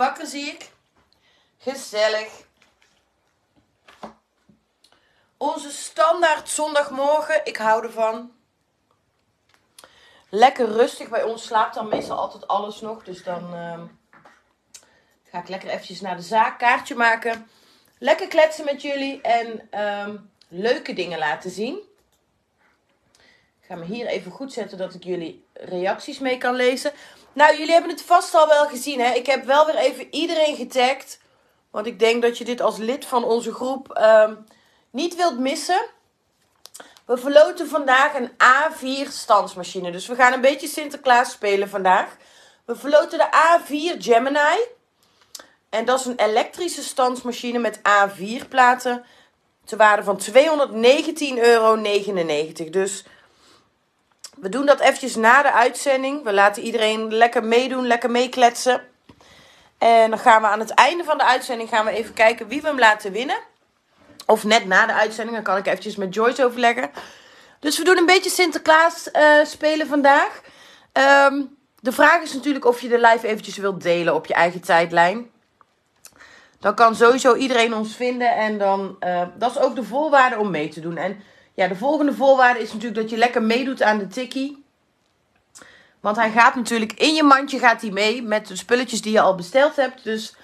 wakker, zie ik. Gezellig. Onze standaard zondagmorgen. Ik hou ervan. Lekker rustig. Bij ons slaapt dan meestal altijd alles nog. Dus dan ehm, ga ik lekker eventjes naar de zaak. Kaartje maken. Lekker kletsen met jullie. En ehm, leuke dingen laten zien. Ik ga me hier even goed zetten dat ik jullie reacties mee kan lezen. Nou, jullie hebben het vast al wel gezien. Hè? Ik heb wel weer even iedereen getagd. Want ik denk dat je dit als lid van onze groep ehm, niet wilt missen. We verloten vandaag een A4 standsmachine. Dus we gaan een beetje Sinterklaas spelen vandaag. We verloten de A4 Gemini. En dat is een elektrische standsmachine met A4 platen. Ter waarde van 219,99 euro. Dus we doen dat eventjes na de uitzending. We laten iedereen lekker meedoen, lekker meekletsen. En dan gaan we aan het einde van de uitzending gaan we even kijken wie we hem laten winnen. Of net na de uitzending, dan kan ik eventjes met Joyce overleggen. Dus we doen een beetje Sinterklaas uh, spelen vandaag. Um, de vraag is natuurlijk of je de live eventjes wilt delen op je eigen tijdlijn. Dan kan sowieso iedereen ons vinden. En dan, uh, dat is ook de voorwaarde om mee te doen. En ja, de volgende voorwaarde is natuurlijk dat je lekker meedoet aan de tikkie. Want hij gaat natuurlijk in je mandje gaat hij mee met de spulletjes die je al besteld hebt. Dus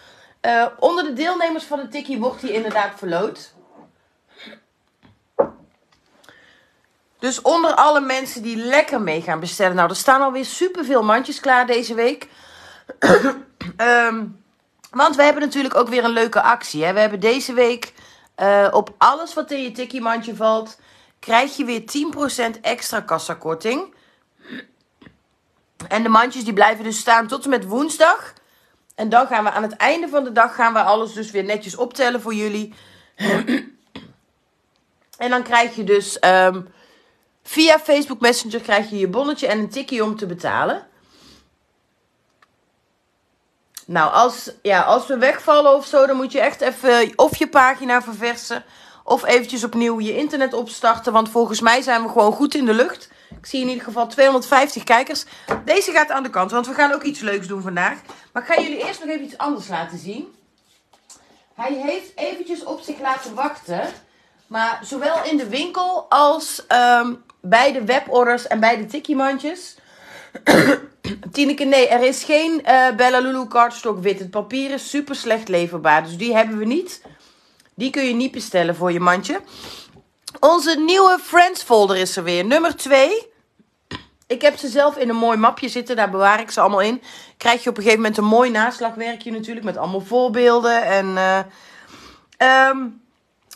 uh, onder de deelnemers van de tikkie wordt hij inderdaad verloot. Dus onder alle mensen die lekker mee gaan bestellen. Nou, er staan alweer superveel mandjes klaar deze week. um, want we hebben natuurlijk ook weer een leuke actie. Hè? We hebben deze week uh, op alles wat in je tikkie mandje valt krijg je weer 10% extra kassakorting. En de mandjes die blijven dus staan tot en met woensdag. En dan gaan we aan het einde van de dag gaan we alles dus weer netjes optellen voor jullie. en dan krijg je dus um, via Facebook Messenger krijg je je bonnetje en een tikkie om te betalen. Nou, als, ja, als we wegvallen of zo, dan moet je echt even of je pagina verversen of eventjes opnieuw je internet opstarten. Want volgens mij zijn we gewoon goed in de lucht. Ik zie in ieder geval 250 kijkers. Deze gaat aan de kant, want we gaan ook iets leuks doen vandaag. Maar ik ga jullie eerst nog even iets anders laten zien. Hij heeft eventjes op zich laten wachten. Maar zowel in de winkel als um, bij de weborders en bij de tikkiemandjes. Tineke, nee, er is geen uh, Bella Lulu cardstock wit. Het papier is super slecht leverbaar. Dus die hebben we niet. Die kun je niet bestellen voor je mandje. Onze nieuwe Friends folder is er weer. Nummer 2. Ik heb ze zelf in een mooi mapje zitten. Daar bewaar ik ze allemaal in. Krijg je op een gegeven moment een mooi naslagwerkje natuurlijk. Met allemaal voorbeelden. En uh, um,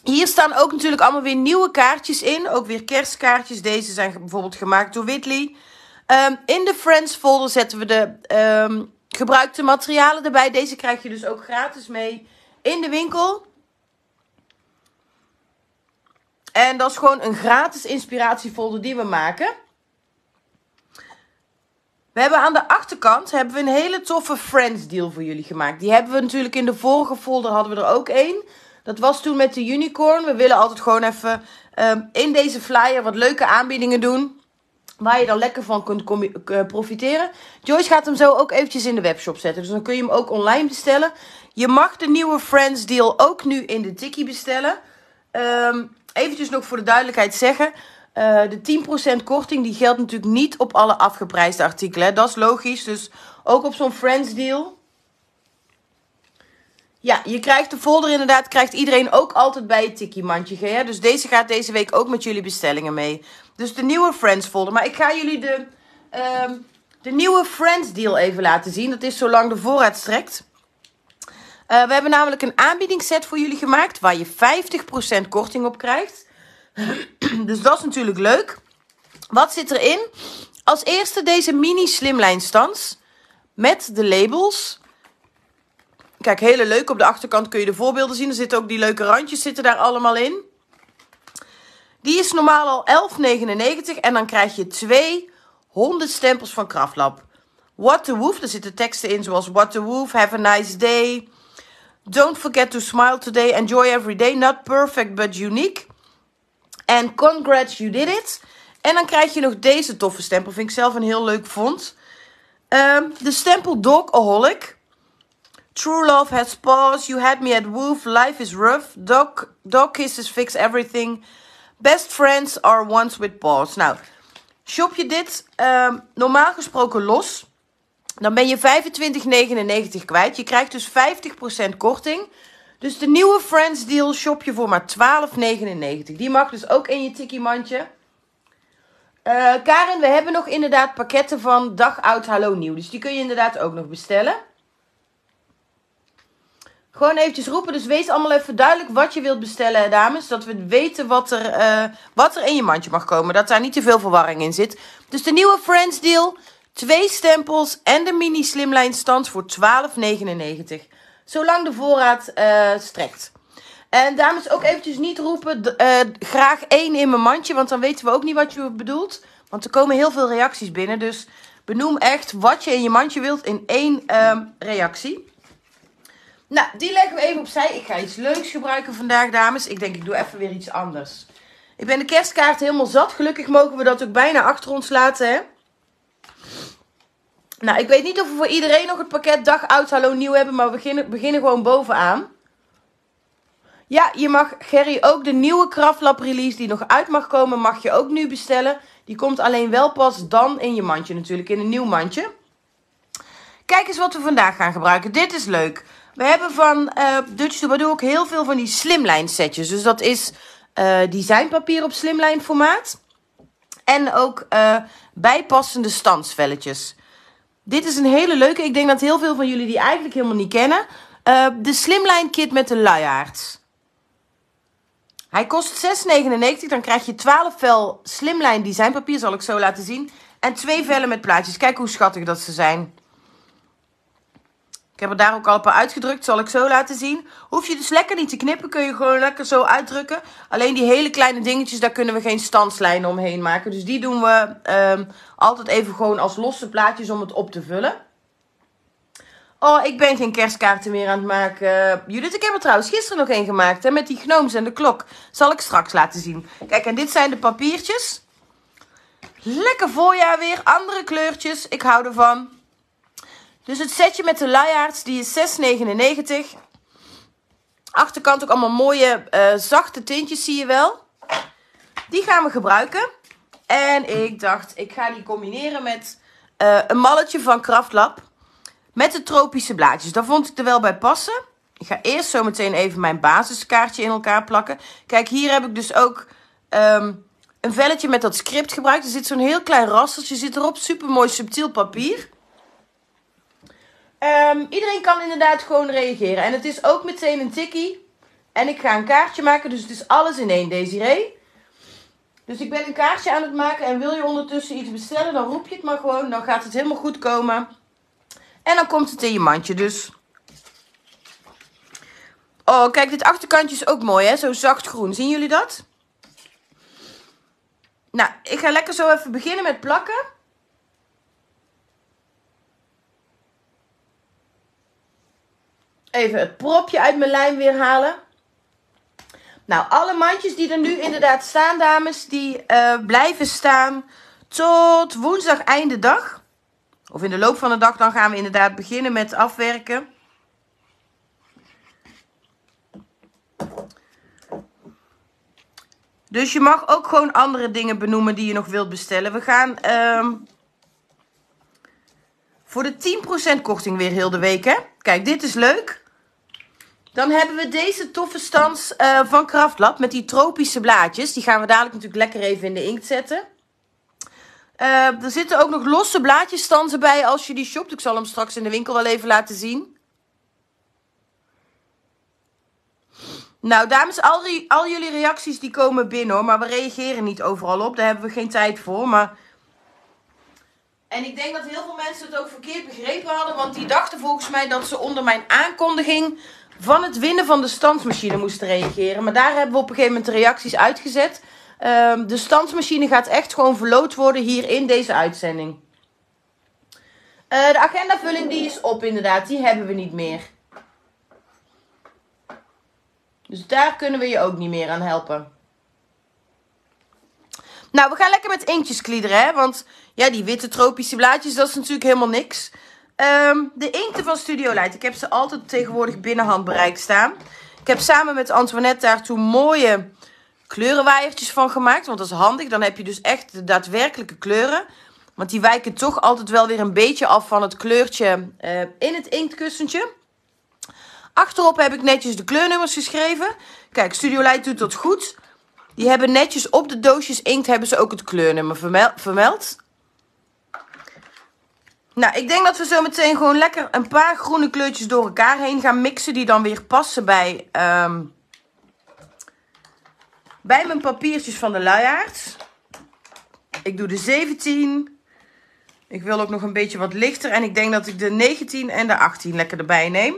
hier staan ook natuurlijk allemaal weer nieuwe kaartjes in. Ook weer kerstkaartjes. Deze zijn bijvoorbeeld gemaakt door Whitley. Um, in de Friends folder zetten we de um, gebruikte materialen erbij. Deze krijg je dus ook gratis mee in de winkel. En dat is gewoon een gratis inspiratiefolder die we maken. We hebben aan de achterkant hebben we een hele toffe Friends deal voor jullie gemaakt. Die hebben we natuurlijk in de vorige folder hadden we er ook één. Dat was toen met de unicorn. We willen altijd gewoon even um, in deze flyer wat leuke aanbiedingen doen. Waar je dan lekker van kunt uh, profiteren. Joyce gaat hem zo ook eventjes in de webshop zetten. Dus dan kun je hem ook online bestellen. Je mag de nieuwe Friends deal ook nu in de Tikkie bestellen. Um, eventjes nog voor de duidelijkheid zeggen. Uh, de 10% korting die geldt natuurlijk niet op alle afgeprijsde artikelen. Dat is logisch. Dus ook op zo'n Friends deal. Ja, je krijgt de folder inderdaad, krijgt iedereen ook altijd bij het tikkie mandje. Hè? Dus deze gaat deze week ook met jullie bestellingen mee. Dus de nieuwe Friends folder. Maar ik ga jullie de, uh, de nieuwe Friends deal even laten zien. Dat is zolang de voorraad strekt. Uh, we hebben namelijk een aanbiedingsset voor jullie gemaakt waar je 50% korting op krijgt. dus dat is natuurlijk leuk. Wat zit erin? Als eerste deze mini slimline stans met de labels. Kijk, hele leuk. Op de achterkant kun je de voorbeelden zien. Er zitten ook die leuke randjes zitten daar allemaal in. Die is normaal al 11,99 en dan krijg je twee hondenstempels van Kraftlab. What the Woof, daar zitten teksten in zoals What the Woof, Have a nice day, Don't forget to smile today. Enjoy every day. Not perfect, but unique. En congrats, you did it. En dan krijg je nog deze toffe stempel. Vind ik zelf een heel leuk font. Um, de stempel Dogaholic. True love has paused. You had me at woof. Life is rough. Dog, dog kisses fix everything. Best friends are ones with pause. Nou, shop je dit um, normaal gesproken los, dan ben je 25,99 kwijt. Je krijgt dus 50% korting. Dus de nieuwe Friends Deal shop je voor maar 12,99. Die mag dus ook in je tikkie mandje. Uh, Karin, we hebben nog inderdaad pakketten van dag oud, hallo nieuw. Dus die kun je inderdaad ook nog bestellen. Gewoon eventjes roepen. Dus wees allemaal even duidelijk wat je wilt bestellen, dames. Dat we weten wat er, uh, wat er in je mandje mag komen. Dat daar niet te veel verwarring in zit. Dus de nieuwe Friends Deal. Twee stempels en de mini slimline stand voor 12,99. Zolang de voorraad uh, strekt. En dames, ook eventjes niet roepen, uh, graag één in mijn mandje, want dan weten we ook niet wat je bedoelt. Want er komen heel veel reacties binnen, dus benoem echt wat je in je mandje wilt in één uh, reactie. Nou, die leggen we even opzij. Ik ga iets leuks gebruiken vandaag, dames. Ik denk, ik doe even weer iets anders. Ik ben de kerstkaart helemaal zat. Gelukkig mogen we dat ook bijna achter ons laten, hè. Nou, ik weet niet of we voor iedereen nog het pakket dag oud hallo nieuw hebben, maar we beginnen, beginnen gewoon bovenaan. Ja, je mag, Gerry, ook de nieuwe Kraftlab release die nog uit mag komen, mag je ook nu bestellen. Die komt alleen wel pas dan in je mandje natuurlijk, in een nieuw mandje. Kijk eens wat we vandaag gaan gebruiken. Dit is leuk. We hebben van uh, Dutch Troubadour ook heel veel van die slimline setjes. Dus dat is uh, designpapier op slimline formaat. En ook uh, bijpassende standsvelletjes. Dit is een hele leuke. Ik denk dat heel veel van jullie die eigenlijk helemaal niet kennen. Uh, de Slimline kit met de luiaards. Hij kost 6,99. Dan krijg je 12 vel Slimline designpapier, zal ik zo laten zien. En twee vellen met plaatjes. Kijk hoe schattig dat ze zijn. Ik heb er daar ook al een paar uitgedrukt, zal ik zo laten zien. Hoef je dus lekker niet te knippen, kun je gewoon lekker zo uitdrukken. Alleen die hele kleine dingetjes, daar kunnen we geen standslijnen omheen maken. Dus die doen we um, altijd even gewoon als losse plaatjes om het op te vullen. Oh, ik ben geen kerstkaarten meer aan het maken. Judith, ik heb er trouwens gisteren nog één gemaakt. Hè, met die gnooms en de klok. Zal ik straks laten zien. Kijk, en dit zijn de papiertjes. Lekker voorjaar weer. Andere kleurtjes. Ik hou ervan. Dus het setje met de luiaards, die is 6,99. Achterkant ook allemaal mooie uh, zachte tintjes, zie je wel. Die gaan we gebruiken. En ik dacht, ik ga die combineren met uh, een malletje van Kraftlab. Met de tropische blaadjes. Daar vond ik er wel bij passen. Ik ga eerst zo meteen even mijn basiskaartje in elkaar plakken. Kijk, hier heb ik dus ook um, een velletje met dat script gebruikt. Er zit zo'n heel klein rasseltje zit erop. Super mooi subtiel papier. Um, iedereen kan inderdaad gewoon reageren. En het is ook meteen een tikkie. En ik ga een kaartje maken, dus het is alles in één, Desiree. Dus ik ben een kaartje aan het maken en wil je ondertussen iets bestellen, dan roep je het maar gewoon. Dan gaat het helemaal goed komen. En dan komt het in je mandje, dus... Oh, kijk, dit achterkantje is ook mooi, hè? Zo zacht groen. Zien jullie dat? Nou, ik ga lekker zo even beginnen met plakken. Even het propje uit mijn lijm weer halen. Nou, alle mandjes die er nu inderdaad staan, dames, die uh, blijven staan tot woensdag einde dag. Of in de loop van de dag, dan gaan we inderdaad beginnen met afwerken. Dus je mag ook gewoon andere dingen benoemen die je nog wilt bestellen. We gaan uh, voor de 10% korting weer heel de week, hè. Kijk, dit is leuk. Dan hebben we deze toffe stans uh, van Kraftlab met die tropische blaadjes. Die gaan we dadelijk natuurlijk lekker even in de inkt zetten. Uh, er zitten ook nog losse blaadjesstansen bij als je die shopt. Ik zal hem straks in de winkel wel even laten zien. Nou, dames, al, al jullie reacties die komen binnen hoor. Maar we reageren niet overal op. Daar hebben we geen tijd voor. Maar... En ik denk dat heel veel mensen het ook verkeerd begrepen hadden. Want die dachten volgens mij dat ze onder mijn aankondiging van het winnen van de standsmachine moesten reageren. Maar daar hebben we op een gegeven moment de reacties uitgezet. Um, de standsmachine gaat echt gewoon verloot worden hier in deze uitzending. Uh, de agendavulling die is op inderdaad. Die hebben we niet meer. Dus daar kunnen we je ook niet meer aan helpen. Nou, we gaan lekker met inktjes kliederen, hè. Want ja, die witte tropische blaadjes, dat is natuurlijk helemaal niks. Ehm, de inkten van Studio Light. Ik heb ze altijd tegenwoordig binnen handbereik staan. Ik heb samen met Antoinette daartoe mooie kleurenwaaiertjes van gemaakt. Want dat is handig. Dan heb je dus echt de daadwerkelijke kleuren. Want die wijken toch altijd wel weer een beetje af van het kleurtje uh, in het inktkussentje. Achterop heb ik netjes de kleurnummers geschreven. Kijk, Studio Light doet dat goed. Die hebben netjes op de doosjes inkt hebben ze ook het kleurnummer vermeld. Nou, ik denk dat we zo meteen gewoon lekker een paar groene kleurtjes door elkaar heen gaan mixen. Die dan weer passen bij, um, bij mijn papiertjes van de luiaard. Ik doe de 17. Ik wil ook nog een beetje wat lichter. En ik denk dat ik de 19 en de 18 lekker erbij neem.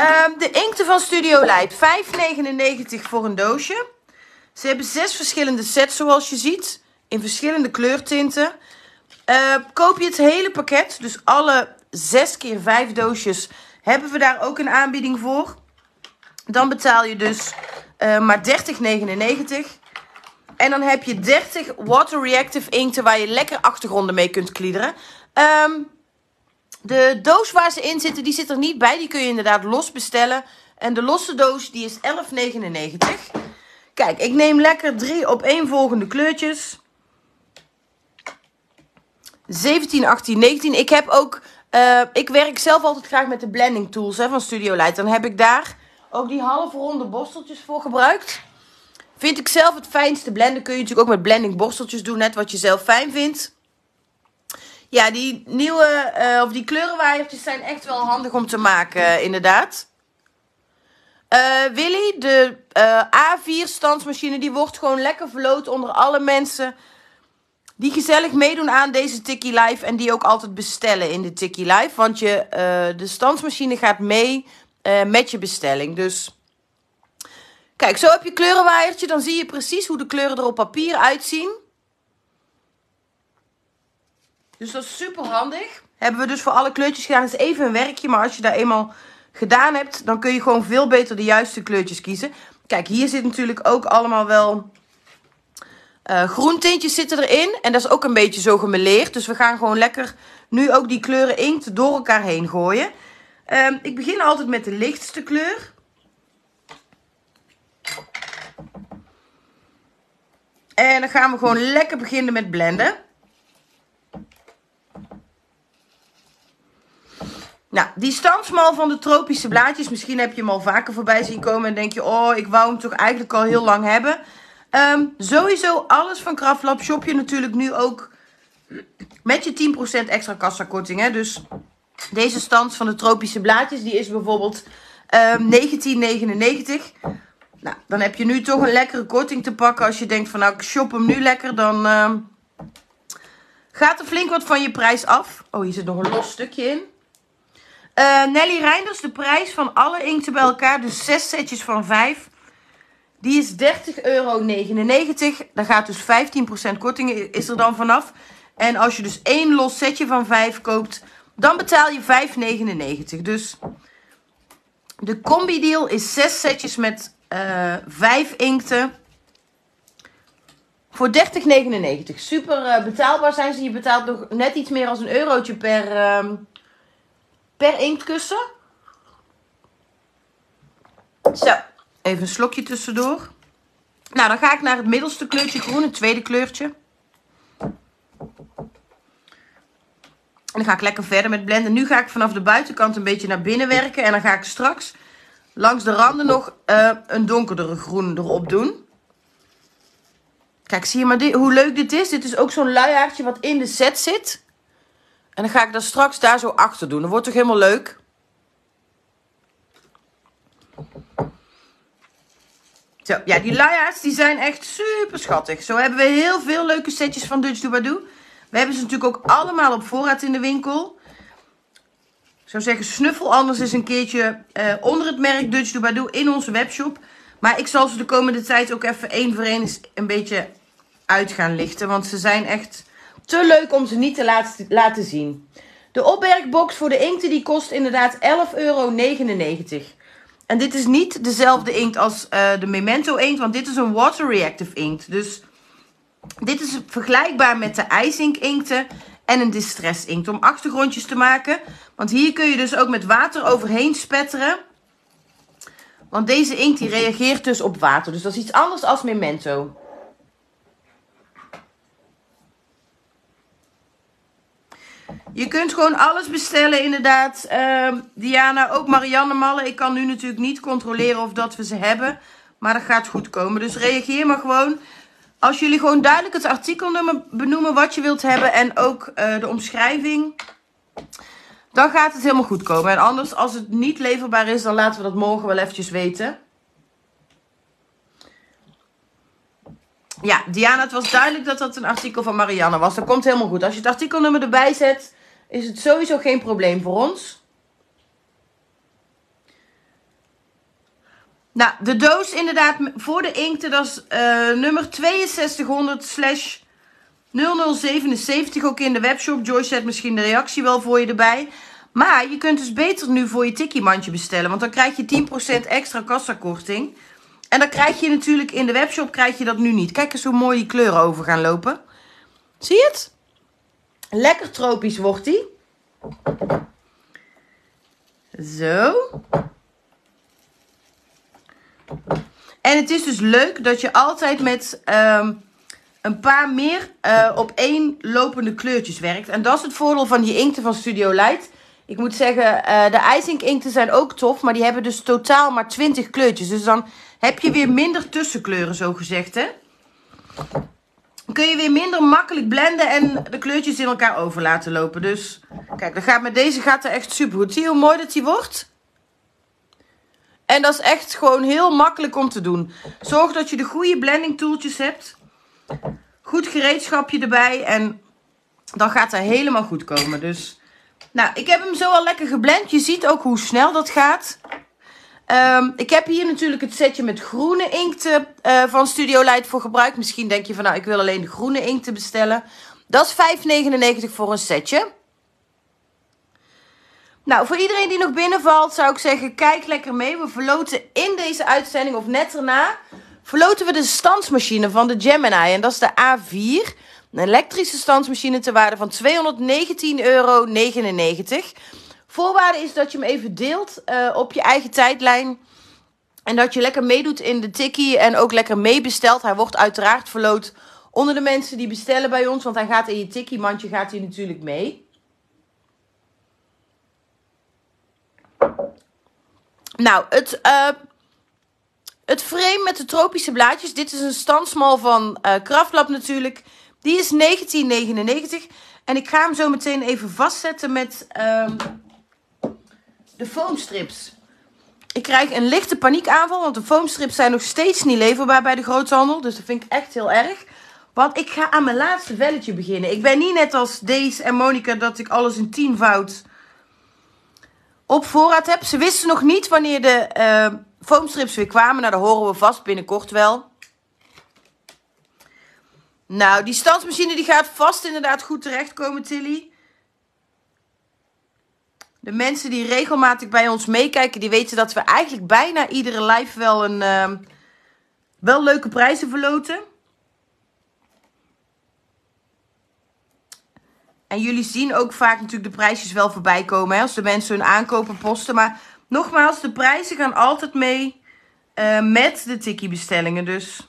Um, de inkten van Studio Light. 5,99 voor een doosje. Ze hebben zes verschillende sets zoals je ziet. In verschillende kleurtinten. Uh, koop je het hele pakket. Dus alle 6 keer 5 doosjes. Hebben we daar ook een aanbieding voor. Dan betaal je dus uh, maar 30,99. En dan heb je 30 water reactive inkten waar je lekker achtergronden mee kunt kliederen. Um, de doos waar ze in zitten, die zit er niet bij. Die kun je inderdaad los bestellen. En de losse doos, die is 11,99. Kijk, ik neem lekker drie op één volgende kleurtjes. 17, 18, 19. Ik heb ook... Uh, ik werk zelf altijd graag met de blending tools hè, van Studio Light. Dan heb ik daar ook die halve ronde borsteltjes voor gebruikt. Vind ik zelf het fijnste blenden. Kun je natuurlijk ook met blending borsteltjes doen. Net wat je zelf fijn vindt. Ja, die nieuwe, uh, of die zijn echt wel handig om te maken, uh, inderdaad. Uh, Willy, de A4 standsmachine, die wordt gewoon lekker verloot onder alle mensen die gezellig meedoen aan deze Tikkie Live. En die ook altijd bestellen in de Tikkie Live. Want je, de standsmachine gaat mee met je bestelling. Dus kijk, zo heb je kleurenwaaiertje. Dan zie je precies hoe de kleuren er op papier uitzien. Dus dat is super handig. Hebben we dus voor alle kleurtjes gedaan. Het is even een werkje, maar als je daar eenmaal gedaan hebt, dan kun je gewoon veel beter de juiste kleurtjes kiezen. Kijk, hier zit natuurlijk ook allemaal wel uh, groentintjes zitten erin. En dat is ook een beetje zo gemeleerd. Dus we gaan gewoon lekker nu ook die kleuren inkt door elkaar heen gooien. Um, ik begin altijd met de lichtste kleur. En dan gaan we gewoon lekker beginnen met blenden. Nou, die standsmal van de tropische blaadjes. Misschien heb je hem al vaker voorbij zien komen. En denk je, oh, ik wou hem toch eigenlijk al heel lang hebben. Um, sowieso alles van Kraftlab shop je natuurlijk nu ook met je 10% extra kassakorting. Hè? Dus deze stand van de tropische blaadjes, die is bijvoorbeeld um, ehm, 19,99. Nou, dan heb je nu toch een lekkere korting te pakken. Als je denkt van nou, ik shop hem nu lekker, dan uh, gaat er flink wat van je prijs af. Oh, hier zit nog een los stukje in. Uh, Nelly Reinders, de prijs van alle inkten bij elkaar, dus 6 setjes van 5. Die is 30,99 euro. Daar gaat dus 15% korting is er dan vanaf. En als je dus één los setje van 5 koopt, dan betaal je 5,99. Dus de combi deal is 6 setjes met uh, eh, 5 inkten. Voor 30,99. Super uh, betaalbaar zijn ze. Je betaalt nog net iets meer dan een eurotje per... Uh, per inktkussen. Zo, even een slokje tussendoor. Nou, dan ga ik naar het middelste kleurtje groen, het tweede kleurtje. En dan ga ik lekker verder met blenden. Nu ga ik vanaf de buitenkant een beetje naar binnen werken. En dan ga ik straks langs de randen nog uh, een donkerdere groen erop doen. Kijk, zie je maar hoe leuk dit is? Dit is ook zo'n luiaardje wat in de set zit. En dan ga ik dat straks daar zo achter doen. Dat wordt toch helemaal leuk? Zo, ja, die luiaards die zijn echt super schattig. Zo hebben we heel veel leuke setjes van Dutch Doobadoo. We hebben ze natuurlijk ook allemaal op voorraad in de winkel. Ik zou zeggen, snuffel anders eens een keertje uh, onder het merk Dutch Doobadoo in onze webshop. Maar ik zal ze de komende tijd ook even één voor één een beetje uit gaan lichten. Want ze zijn echt te leuk om ze niet te laten, laten zien. De opbergbox voor de inkten die kost inderdaad 11,99 euro. En dit is niet dezelfde inkt als uh, de Memento inkt, want dit is een water reactive inkt. Dus dit is vergelijkbaar met de ijzink inkten. en een distress inkt om achtergrondjes te maken. Want hier kun je dus ook met water overheen spetteren. Want deze inkt die reageert dus op water. Dus dat is iets anders als memento. Je kunt gewoon alles bestellen, inderdaad. Uh, Diana, ook Marianne Mallen. Ik kan nu natuurlijk niet controleren of dat we ze hebben. Maar dat gaat goed komen. Dus reageer maar gewoon. Als jullie gewoon duidelijk het artikelnummer benoemen wat je wilt hebben. En ook uh, de omschrijving. Dan gaat het helemaal goed komen. En anders, als het niet leverbaar is, dan laten we dat morgen wel eventjes weten. Ja, Diana, het was duidelijk dat dat een artikel van Marianne was. Dat komt helemaal goed. Als je het artikelnummer erbij zet, is het sowieso geen probleem voor ons. Nou, de doos inderdaad voor de inkten, dat is uh, nummer 6200 slash 0077 ook in de webshop. Joyce zet misschien de reactie wel voor je erbij. Maar je kunt dus beter nu voor je tikkie mandje bestellen. Want dan krijg je 10% extra kassakorting. En dan krijg je natuurlijk in de webshop krijg je dat nu niet. Kijk eens hoe mooi die kleuren over gaan lopen. Zie je het? Lekker tropisch wordt die. Zo. En het is dus leuk dat je altijd met um, een paar meer uh, op één lopende kleurtjes werkt. En dat is het voordeel van die inkten van Studio Light. Ik moet zeggen, uh, de ijzink inkten zijn ook tof, maar die hebben dus totaal maar 20 kleurtjes. Dus dan heb je weer minder tussenkleuren, zo gezegd, hè. Kun je weer minder makkelijk blenden en de kleurtjes in elkaar over laten lopen. Dus kijk, dan gaat met deze gaat er echt super goed. Zie je hoe mooi dat die wordt? En dat is echt gewoon heel makkelijk om te doen. Zorg dat je de goede blending tooltjes hebt. Goed gereedschapje erbij. En dan gaat hij helemaal goed komen. Dus, nou, ik heb hem zo al lekker geblend. Je ziet ook hoe snel dat gaat. Um, ik heb hier natuurlijk het setje met groene inkten uh, van Studio Light voor gebruikt. Misschien denk je van, nou, ik wil alleen de groene inkten bestellen. Dat is 5,99 voor een setje. Nou, voor iedereen die nog binnenvalt, zou ik zeggen, kijk lekker mee. We verloten in deze uitzending, of net erna, verloten we de standsmachine van de Gemini. En dat is de A4. Een elektrische standsmachine ter waarde van 219,99 euro. Voorwaarde is dat je hem even deelt uh, op je eigen tijdlijn. En dat je lekker meedoet in de tikkie en ook lekker meebestelt. Hij wordt uiteraard verloot onder de mensen die bestellen bij ons. Want hij gaat in je tikkie mandje gaat hij natuurlijk mee. Nou, het, uh, het frame met de tropische blaadjes. Dit is een standsmal van uh, Kraftlab natuurlijk. Die is 19,99. En ik ga hem zo meteen even vastzetten met uh, de foamstrips. Ik krijg een lichte paniekaanval, want de foamstrips zijn nog steeds niet leverbaar bij de groothandel. Dus dat vind ik echt heel erg. Want ik ga aan mijn laatste velletje beginnen. Ik ben niet net als Dace en Monica dat ik alles in tienvoud op voorraad heb. Ze wisten nog niet wanneer de uh, foamstrips weer kwamen. Nou, dat horen we vast binnenkort wel. Nou, die standsmachine die gaat vast inderdaad goed terechtkomen, Tilly. De mensen die regelmatig bij ons meekijken, die weten dat we eigenlijk bijna iedere live wel een uh, wel leuke prijzen verloten. En jullie zien ook vaak natuurlijk de prijsjes wel voorbij komen hè, als de mensen hun aankopen posten. Maar nogmaals, de prijzen gaan altijd mee uh, met de tikkie bestellingen. Dus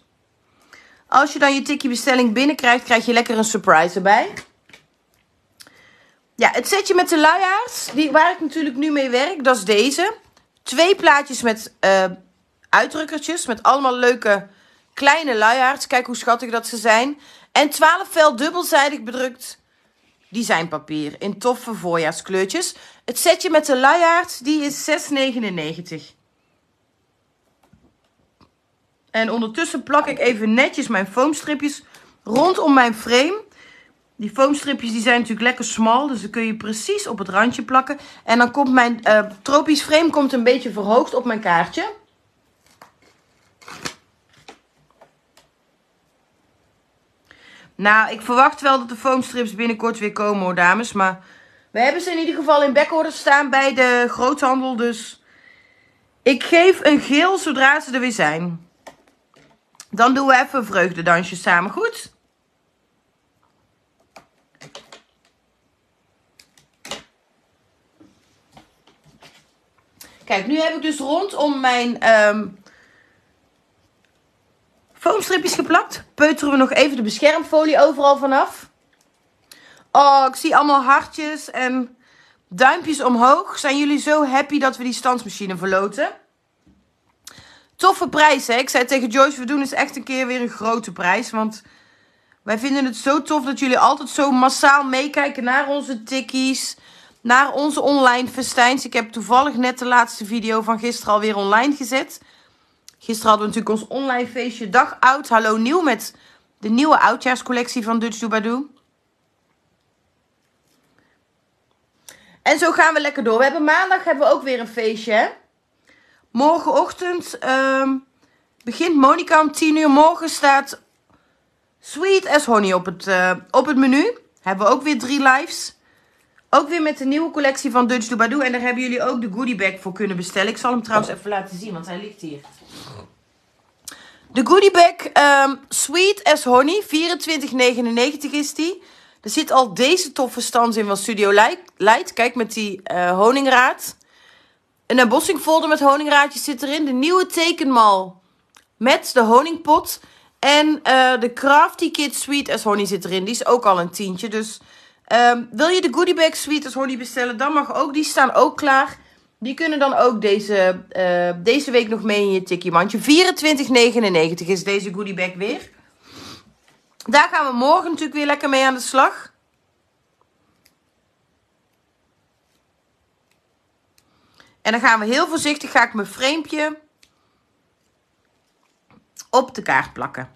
als je dan je tikkie bestelling binnenkrijgt, krijg je lekker een surprise erbij. Ja, het setje met de luiaards, die, waar ik natuurlijk nu mee werk, dat is deze. Twee plaatjes met uh, uitdrukkertjes, met allemaal leuke kleine luiaards. Kijk hoe schattig dat ze zijn. En 12 vel dubbelzijdig bedrukt designpapier in toffe voorjaarskleurtjes. Het setje met de luiaard, die is 6,99. En ondertussen plak ik even netjes mijn foamstripjes rondom mijn frame. Die foamstripjes die zijn natuurlijk lekker smal, dus dan kun je precies op het randje plakken. En dan komt mijn uh, tropisch frame komt een beetje verhoogd op mijn kaartje. Nou, ik verwacht wel dat de foamstrips binnenkort weer komen hoor, dames. Maar we hebben ze in ieder geval in backorder staan bij de groothandel. Dus ik geef een geel zodra ze er weer zijn. Dan doen we even vreugdedansje samen, goed? Kijk, nu heb ik dus rondom mijn um, foamstripjes geplakt. Peuteren we nog even de beschermfolie overal vanaf. Oh, ik zie allemaal hartjes en duimpjes omhoog. Zijn jullie zo happy dat we die standsmachine verloten? Toffe prijs, hè? Ik zei tegen Joyce, we doen eens echt een keer weer een grote prijs. Want wij vinden het zo tof dat jullie altijd zo massaal meekijken naar onze tikkies. Naar onze online festijns. Ik heb toevallig net de laatste video van gisteren alweer online gezet. Gisteren hadden we natuurlijk ons online feestje Dag Oud. Hallo Nieuw met de nieuwe oudjaarscollectie van Dutch Doobadoo. En zo gaan we lekker door. We hebben maandag hebben we ook weer een feestje. Morgenochtend um, begint Monica om 10 uur. Morgen staat Sweet as Honey op het, uh, op het menu. Hebben we ook weer drie lives. Ook weer met de nieuwe collectie van Dutch Doobadoo. En daar hebben jullie ook de goodie bag voor kunnen bestellen. Ik zal hem trouwens even laten zien, want hij ligt hier. De goodie bag um, Sweet as Honey. 24,99 is die. Er zit al deze toffe stands in van Studio Light. Kijk, met die uh, honingraad. Een embossing folder met honingraadjes zit erin. De nieuwe tekenmal met de honingpot. En uh, de Crafty Kid Sweet as Honey zit erin. Die is ook al een tientje. Dus um, wil je de goodie bag as Honey bestellen, dan mag ook. Die staan ook klaar. Die kunnen dan ook deze, uh, deze week nog mee in je tikkie mandje. 24,99 is deze goodie bag weer. Daar gaan we morgen natuurlijk weer lekker mee aan de slag. En dan gaan we heel voorzichtig, ga ik mijn framepje op de kaart plakken.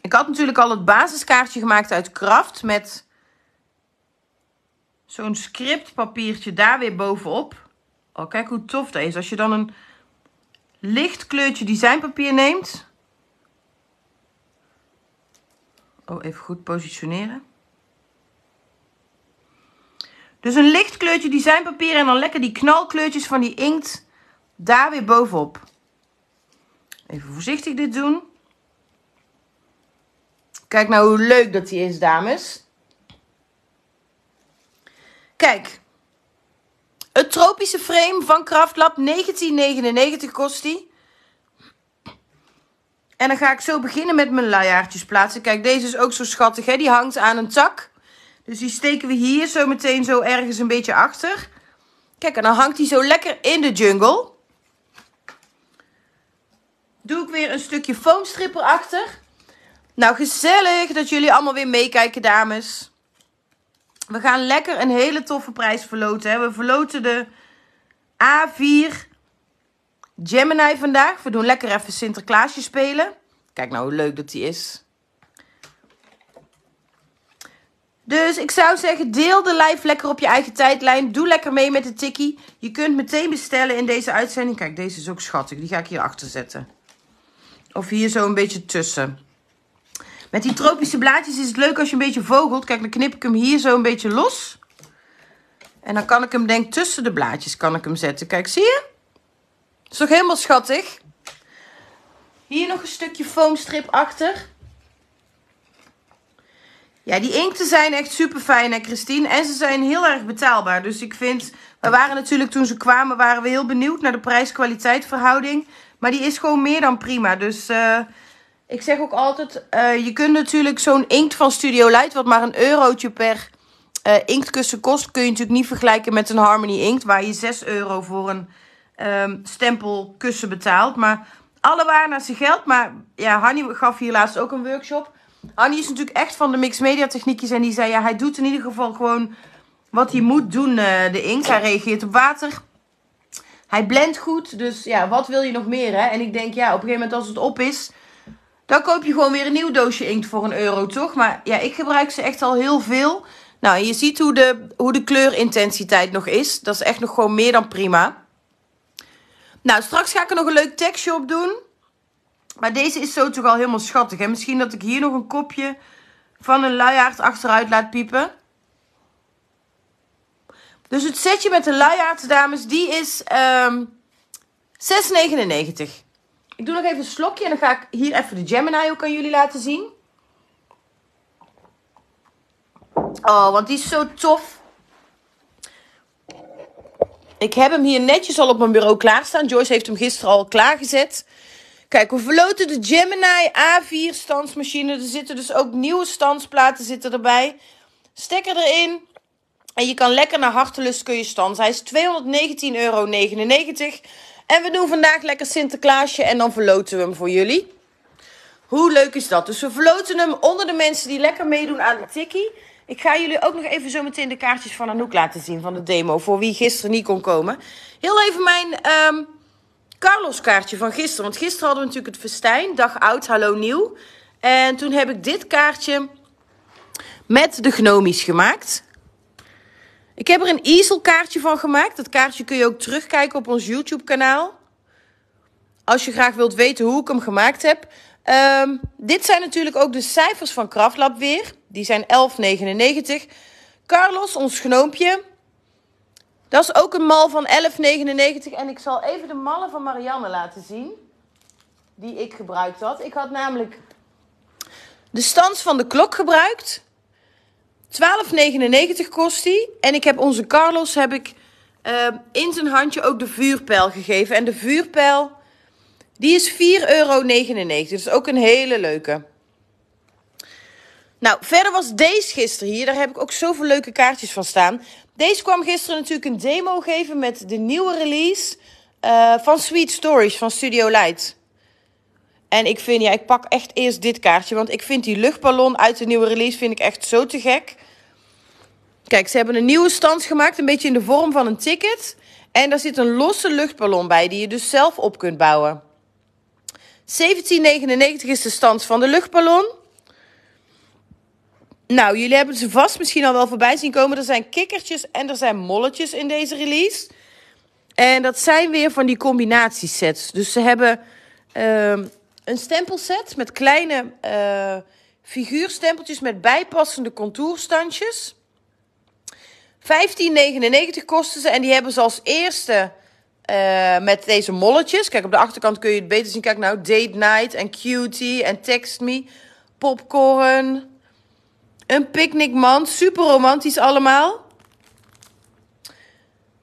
Ik had natuurlijk al het basiskaartje gemaakt uit kraft met zo'n scriptpapiertje daar weer bovenop. Oh, kijk hoe tof dat is. Als je dan een licht kleurtje designpapier neemt. Oh, even goed positioneren. Dus een licht kleurtje designpapier en dan lekker die knalkleurtjes van die inkt daar weer bovenop. Even voorzichtig dit doen. Kijk nou hoe leuk dat die is, dames. Kijk. Het tropische frame van Craftlab 1999 kost die. En dan ga ik zo beginnen met mijn luiaardjes plaatsen. Kijk, deze is ook zo schattig, hè? Die hangt aan een tak. Dus die steken we hier zo meteen zo ergens een beetje achter. Kijk, en dan hangt hij zo lekker in de jungle. Doe ik weer een stukje foamstrip erachter. Nou, gezellig dat jullie allemaal weer meekijken, dames. We gaan lekker een hele toffe prijs verloten. Hè? We verloten de A4 Gemini vandaag. We doen lekker even Sinterklaasje spelen. Kijk nou hoe leuk dat die is. Dus ik zou zeggen, deel de live lekker op je eigen tijdlijn. Doe lekker mee met de tikkie. Je kunt meteen bestellen in deze uitzending. Kijk, deze is ook schattig. Die ga ik hier achter zetten. Of hier zo een beetje tussen. Met die tropische blaadjes is het leuk als je een beetje vogelt. Kijk, dan knip ik hem hier zo een beetje los. En dan kan ik hem denk tussen de blaadjes kan ik hem zetten. Kijk, zie je? Is toch helemaal schattig? Hier nog een stukje foamstrip achter. Ja, die inkten zijn echt super fijn, hè, Christine. En ze zijn heel erg betaalbaar. Dus ik vind, we waren natuurlijk toen ze kwamen, waren we heel benieuwd naar de prijs-kwaliteit verhouding. Maar die is gewoon meer dan prima. Dus uh, ik zeg ook altijd, uh, je kunt natuurlijk zo'n inkt van Studio Light, wat maar een eurotje per uh, inktkussen kost, kun je natuurlijk niet vergelijken met een Harmony Inkt, waar je 6 euro voor een um, stempelkussen betaalt. Maar alle waar naar zijn geld. Maar ja, Hanny gaf hier laatst ook een workshop. Hanny is natuurlijk echt van de mixed media techniekjes. En die zei, ja, hij doet in ieder geval gewoon wat hij moet doen, uh, de inkt. Hij reageert op water. Hij blendt goed. Dus ja, wat wil je nog meer, hè? En ik denk, ja, op een gegeven moment als het op is... Dan koop je gewoon weer een nieuw doosje inkt voor een euro, toch? Maar ja, ik gebruik ze echt al heel veel. Nou, je ziet hoe de, hoe de kleurintensiteit nog is. Dat is echt nog gewoon meer dan prima. Nou, straks ga ik er nog een leuk tekstje op doen. Maar deze is zo toch al helemaal schattig. En misschien dat ik hier nog een kopje van een luiaard achteruit laat piepen. Dus het setje met de luiaard, dames, die is um, ehm, 6,99. Ik doe nog even een slokje en dan ga ik hier even de Gemini ook aan jullie laten zien. Oh, want die is zo tof. Ik heb hem hier netjes al op mijn bureau klaarstaan. Joyce heeft hem gisteren al klaargezet. Kijk, we verloten de Gemini A4 standsmachine. Er zitten dus ook nieuwe standsplaten zitten erbij. Stekker erin. En je kan lekker naar hartelust kun je stansen. Hij is 219,99 euro. En we doen vandaag lekker Sinterklaasje en dan verloten we hem voor jullie. Hoe leuk is dat? Dus we verloten hem onder de mensen die lekker meedoen aan de tikkie. Ik ga jullie ook nog even zo meteen de kaartjes van Anouk laten zien van de demo. Voor wie gisteren niet kon komen. Heel even mijn um, Carlos kaartje van gisteren. Want gisteren hadden we natuurlijk het festijn. Dag oud, hallo nieuw. En toen heb ik dit kaartje met de gnomies gemaakt. Ik heb er een easelkaartje van gemaakt. Dat kaartje kun je ook terugkijken op ons YouTube kanaal. Als je graag wilt weten hoe ik hem gemaakt heb. Um, dit zijn natuurlijk ook de cijfers van Kraftlab weer. Die zijn 11,99. Carlos, ons gnoompje. Dat is ook een mal van 11,99. En ik zal even de mallen van Marianne laten zien. Die ik gebruikt had. Ik had namelijk de stans van de klok gebruikt. 12,99 kost die. En ik heb onze Carlos heb ik, uh, in zijn handje ook de vuurpijl gegeven. En de vuurpijl die is 4,99 euro. Is ook een hele leuke. Nou, verder was deze gisteren hier. Daar heb ik ook zoveel leuke kaartjes van staan. Deze kwam gisteren natuurlijk een demo geven met de nieuwe release uh, van Sweet Stories van Studio Light. En ik vind, ja, ik pak echt eerst dit kaartje. Want ik vind die luchtballon uit de nieuwe release vind ik echt zo te gek. Kijk, ze hebben een nieuwe stand gemaakt. Een beetje in de vorm van een ticket. En daar zit een losse luchtballon bij die je dus zelf op kunt bouwen. 17,99 is de stand van de luchtballon. Nou, jullie hebben ze vast misschien al wel voorbij zien komen. Er zijn kikkertjes en er zijn molletjes in deze release. En dat zijn weer van die combinatiesets. Dus ze hebben uh, een stempelset met kleine uh, figuurstempeltjes met bijpassende contourstandjes. 15,99 kosten ze en die hebben ze als eerste uh, met deze molletjes. Kijk, op de achterkant kun je het beter zien. Kijk nou, Date Night en Cutie en Text Me. Popcorn. Een picknickmand. Super romantisch allemaal.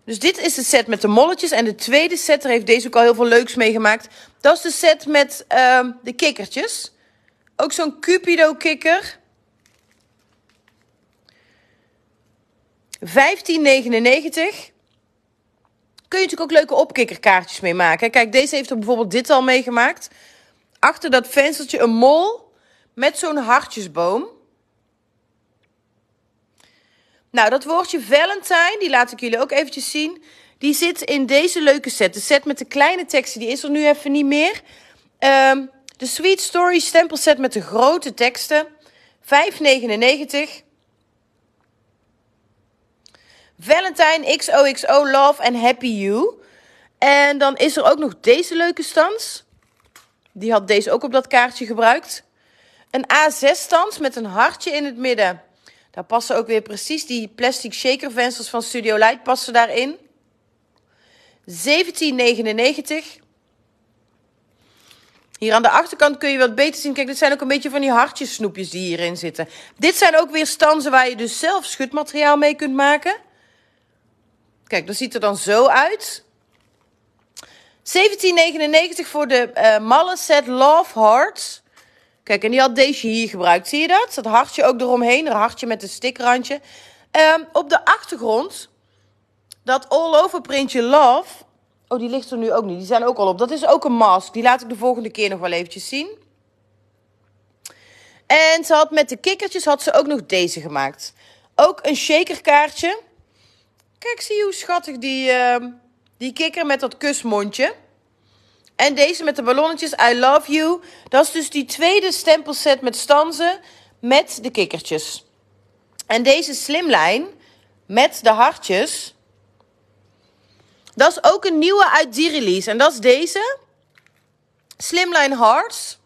Dus dit is de set met de molletjes. En de tweede set, daar heeft deze ook al heel veel leuks meegemaakt. Dat is de set met uh, de kikkertjes. Ook zo'n Cupido kikker. 15,99 kun je natuurlijk ook leuke opkikkerkaartjes mee maken. Kijk, deze heeft er bijvoorbeeld dit al meegemaakt. Achter dat venstertje een mol met zo'n hartjesboom. Nou, dat woordje Valentine, die laat ik jullie ook eventjes zien. Die zit in deze leuke set. De set met de kleine teksten, die is er nu even niet meer. Um, de Sweet Story stempelset met de grote teksten. 5,99. Valentine XOXO Love and Happy You. En dan is er ook nog deze leuke stans. Die had deze ook op dat kaartje gebruikt. Een A6-stans met een hartje in het midden. Daar passen ook weer precies die plastic shaker vensters van Studio Light passen daarin. 17,99. Hier aan de achterkant kun je wat beter zien. Kijk, dit zijn ook een beetje van die hartjes snoepjes die hierin zitten. Dit zijn ook weer stansen waar je dus zelf schutmateriaal mee kunt maken. Kijk, dat ziet er dan zo uit. 17,99 voor de uh, malle set Love Hearts. Kijk, en die had deze hier gebruikt. Zie je dat? Dat hartje ook eromheen. Een hartje met een stikrandje. Um, op de achtergrond, dat all over printje Love. Oh, die ligt er nu ook niet. Die zijn ook al op. Dat is ook een mask. Die laat ik de volgende keer nog wel eventjes zien. En ze had met de kikkertjes had ze ook nog deze gemaakt. Ook een shakerkaartje. Kijk, zie je hoe schattig die, uh, die kikker met dat kusmondje. En deze met de ballonnetjes I Love You. Dat is dus die tweede stempelset met stanzen met de kikkertjes. En deze slimlijn met de hartjes. Dat is ook een nieuwe uit die release. En dat is deze. Slimline Hearts.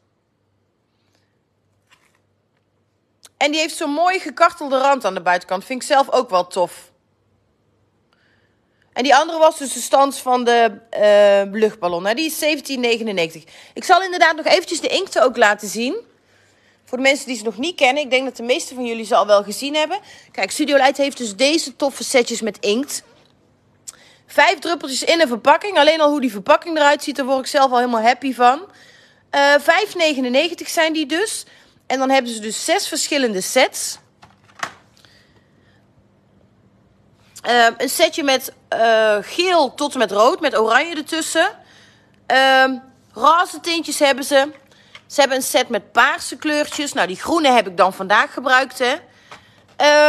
En die heeft zo'n mooi gekartelde rand aan de buitenkant. Vind ik zelf ook wel tof. En die andere was dus de stand van de uh, luchtballon. Hè? Die is 1799. Ik zal inderdaad nog eventjes de inkten ook laten zien. Voor de mensen die ze nog niet kennen. Ik denk dat de meeste van jullie ze al wel gezien hebben. Kijk, Studio Light heeft dus deze toffe setjes met inkt. Vijf druppeltjes in een verpakking. Alleen al hoe die verpakking eruit ziet, daar word ik zelf al helemaal happy van. Uh, 5,99 zijn die dus. En dan hebben ze dus zes verschillende sets. Uh, een setje met uh, geel tot en met rood, met oranje ertussen. Uh, roze tintjes hebben ze. Ze hebben een set met paarse kleurtjes. Nou, die groene heb ik dan vandaag gebruikt, hè.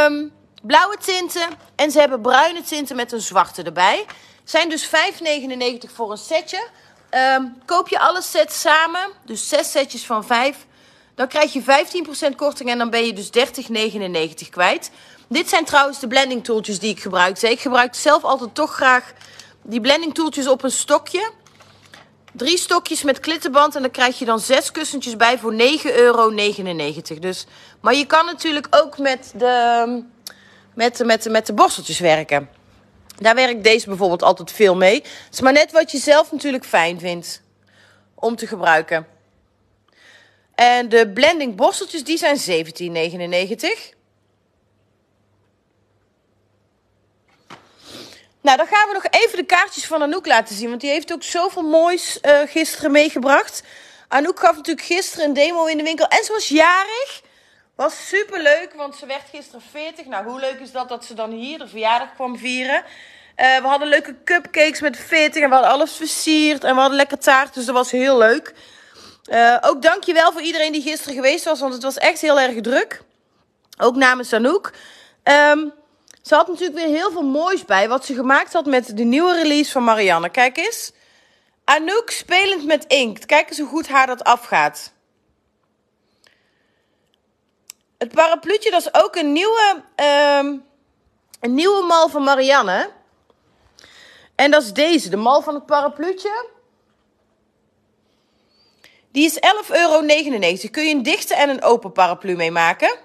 Um, blauwe tinten. En ze hebben bruine tinten met een zwarte erbij. Zijn dus 5,99 voor een setje. Koop je alle sets samen, dus 6 setjes van 5, dan krijg je 15% korting en dan ben je dus 30,99 kwijt. Dit zijn trouwens de blending tooltjes die ik gebruik. Ik gebruik zelf altijd toch graag die blending tooltjes op een stokje. Drie stokjes met klittenband en dan krijg je dan zes kussentjes bij voor 9,99 euro. Dus, maar je kan natuurlijk ook met de, met, met, met de borsteltjes werken. Daar werkt deze bijvoorbeeld altijd veel mee. Het is maar net wat je zelf natuurlijk fijn vindt om te gebruiken. En de blending borsteltjes die zijn 17,99. Nou, dan gaan we nog even de kaartjes van Anouk laten zien. Want die heeft ook zoveel moois uh, gisteren meegebracht. Anouk gaf natuurlijk gisteren een demo in de winkel. En ze was jarig. Was super leuk, want ze werd gisteren 40. Nou, hoe leuk is dat dat ze dan hier de verjaardag kwam vieren? Uh, we hadden leuke cupcakes met 40 en we hadden alles versierd. En we hadden lekker taart, dus dat was heel leuk. Uh, ook dankjewel voor iedereen die gisteren geweest was, want het was echt heel erg druk. Ook namens Anouk. Um, ze had natuurlijk weer heel veel moois bij, wat ze gemaakt had met de nieuwe release van Marianne. Kijk eens. Anouk spelend met inkt. Kijk eens hoe goed haar dat afgaat. Het parapluutje, dat is ook een nieuwe, um, een nieuwe mal van Marianne. En dat is deze, de mal van het parapluutje. Die is 11,99 euro. Kun je een dichte en een open paraplu mee maken.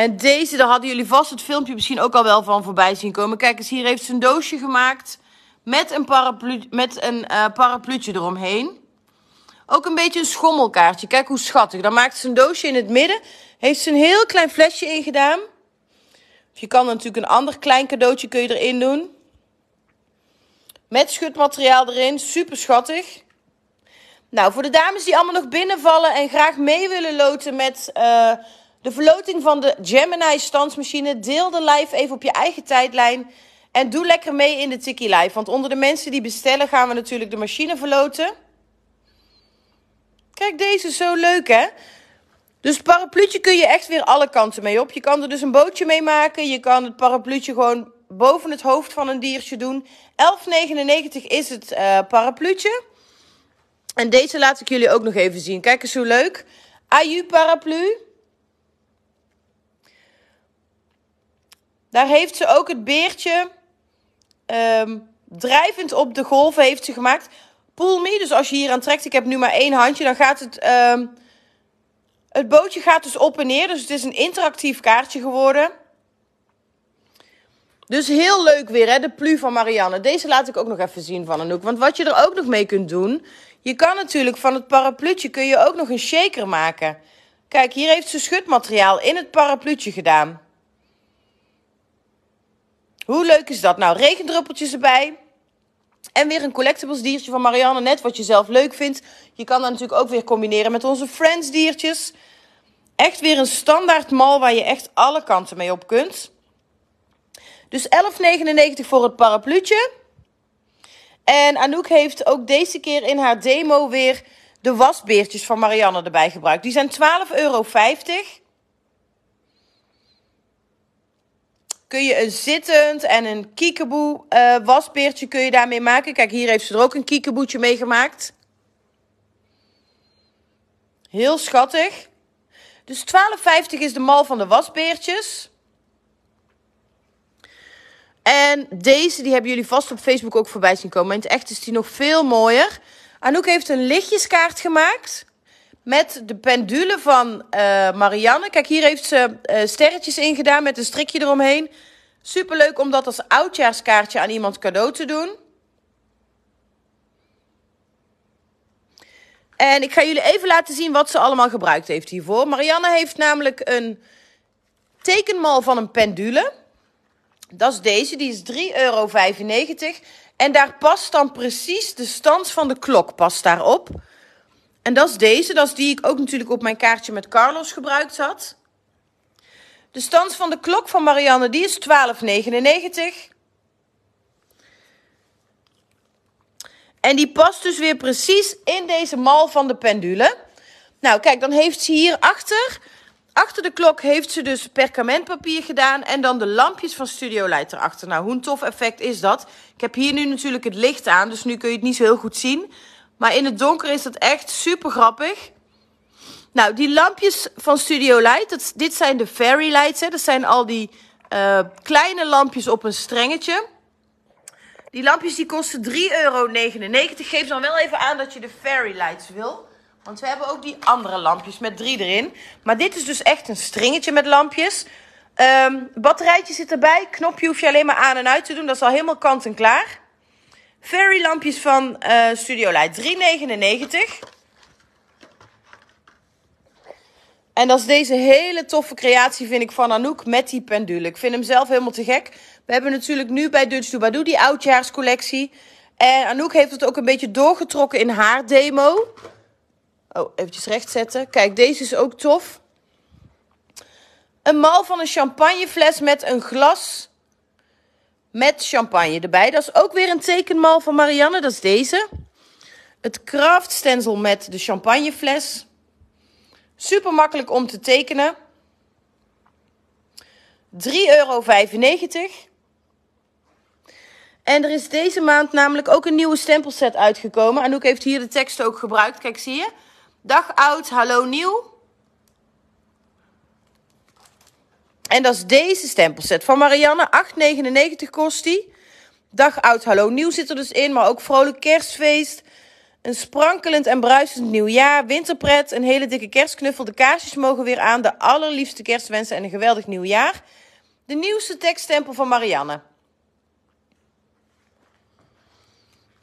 En deze, daar hadden jullie vast het filmpje misschien ook al wel van voorbij zien komen. Kijk eens, hier heeft ze een doosje gemaakt met een, paraplu met een uh, parapluutje eromheen. Ook een beetje een schommelkaartje. Kijk hoe schattig. Dan maakt ze een doosje in het midden. Heeft ze een heel klein flesje ingedaan. Je kan natuurlijk een ander klein cadeautje kun je erin doen. Met schutmateriaal erin. Super schattig. Nou, voor de dames die allemaal nog binnenvallen en graag mee willen loten met uh, de verloting van de Gemini standsmachine. Deel de live even op je eigen tijdlijn. En doe lekker mee in de Tiki Live. Want onder de mensen die bestellen gaan we natuurlijk de machine verloten. Kijk, deze is zo leuk hè. Dus parapluutje kun je echt weer alle kanten mee op. Je kan er dus een bootje mee maken. Je kan het parapluutje gewoon boven het hoofd van een diertje doen. 11,99 is het uh, parapluutje. En deze laat ik jullie ook nog even zien. Kijk eens hoe leuk. Aju paraplu. Daar heeft ze ook het beertje um, drijvend op de golven heeft ze gemaakt. Pull me, dus als je hier aan trekt, ik heb nu maar één handje, dan gaat het... Um, het bootje gaat dus op en neer, dus het is een interactief kaartje geworden. Dus heel leuk weer, hè, de plu van Marianne. Deze laat ik ook nog even zien van Anouk. Want wat je er ook nog mee kunt doen... je kan natuurlijk van het parapluutje kun je ook nog een shaker maken. Kijk, hier heeft ze schutmateriaal in het parapluutje gedaan. Hoe leuk is dat? Nou, regendruppeltjes erbij. En weer een collectibles diertje van Marianne, net wat je zelf leuk vindt. Je kan dat natuurlijk ook weer combineren met onze Friends diertjes. Echt weer een standaard mal waar je echt alle kanten mee op kunt. Dus 11,99 voor het parapluutje. En Anouk heeft ook deze keer in haar demo weer de wasbeertjes van Marianne erbij gebruikt. Die zijn 12,50 euro. Kun je een zittend en een kiekeboe uh, wasbeertje kun je daarmee maken. Kijk, hier heeft ze er ook een kiekeboetje mee gemaakt. Heel schattig. Dus 12,50 is de mal van de wasbeertjes. En deze, die hebben jullie vast op Facebook ook voorbij zien komen. In het echt is die nog veel mooier. Anouk heeft een lichtjeskaart gemaakt. Met de pendule van uh, Marianne. Kijk, hier heeft ze uh, sterretjes in gedaan met een strikje eromheen. Superleuk om dat als oudjaarskaartje aan iemand cadeau te doen. En ik ga jullie even laten zien wat ze allemaal gebruikt heeft hiervoor. Marianne heeft namelijk een tekenmal van een pendule. Dat is deze, die is 3,95 euro. En daar past dan precies de stand van de klok past daarop. En dat is deze, dat is die ik ook natuurlijk op mijn kaartje met Carlos gebruikt had. De stand van de klok van Marianne, die is 12,99. En die past dus weer precies in deze mal van de pendule. Nou, kijk, dan heeft ze hier achter, achter de klok heeft ze dus perkamentpapier gedaan en dan de lampjes van Studio Light erachter. Nou, hoe een tof effect is dat? Ik heb hier nu natuurlijk het licht aan, dus nu kun je het niet zo heel goed zien. Maar in het donker is dat echt super grappig. Nou, die lampjes van Studio Light, dit zijn de fairy lights. Hè. Dat zijn al die uh, kleine lampjes op een strengetje. Die lampjes die kosten 3,99 euro. Geef dan wel even aan dat je de fairy lights wil. Want we hebben ook die andere lampjes met drie erin. Maar dit is dus echt een stringetje met lampjes. Um, batterijtje zit erbij. Knopje hoef je alleen maar aan en uit te doen. Dat is al helemaal kant en klaar. Fairy lampjes van uh, Studio Light. 3,99. En dat is deze hele toffe creatie, vind ik, van Anouk met die pendule. Ik vind hem zelf helemaal te gek. We hebben natuurlijk nu bij Dutch Dubadoo die oudjaarscollectie. En Anouk heeft het ook een beetje doorgetrokken in haar demo. Oh, eventjes rechtzetten. Kijk, deze is ook tof. Een mal van een champagnefles met een glas met champagne erbij. Dat is ook weer een tekenmal van Marianne. Dat is deze. Het craft stencil met de champagnefles. Super makkelijk om te tekenen. 3,95 euro. En er is deze maand namelijk ook een nieuwe stempelset uitgekomen. Anouk heeft hier de tekst ook gebruikt. Kijk, zie je? Dag oud, hallo nieuw. En dat is deze stempelset van Marianne. 8,99 kost die. Dag oud, hallo nieuw zit er dus in. Maar ook vrolijk kerstfeest. Een sprankelend en bruisend nieuwjaar. Winterpret. Een hele dikke kerstknuffel. De kaarsjes mogen weer aan. De allerliefste kerstwensen en een geweldig nieuwjaar. De nieuwste tekststempel van Marianne.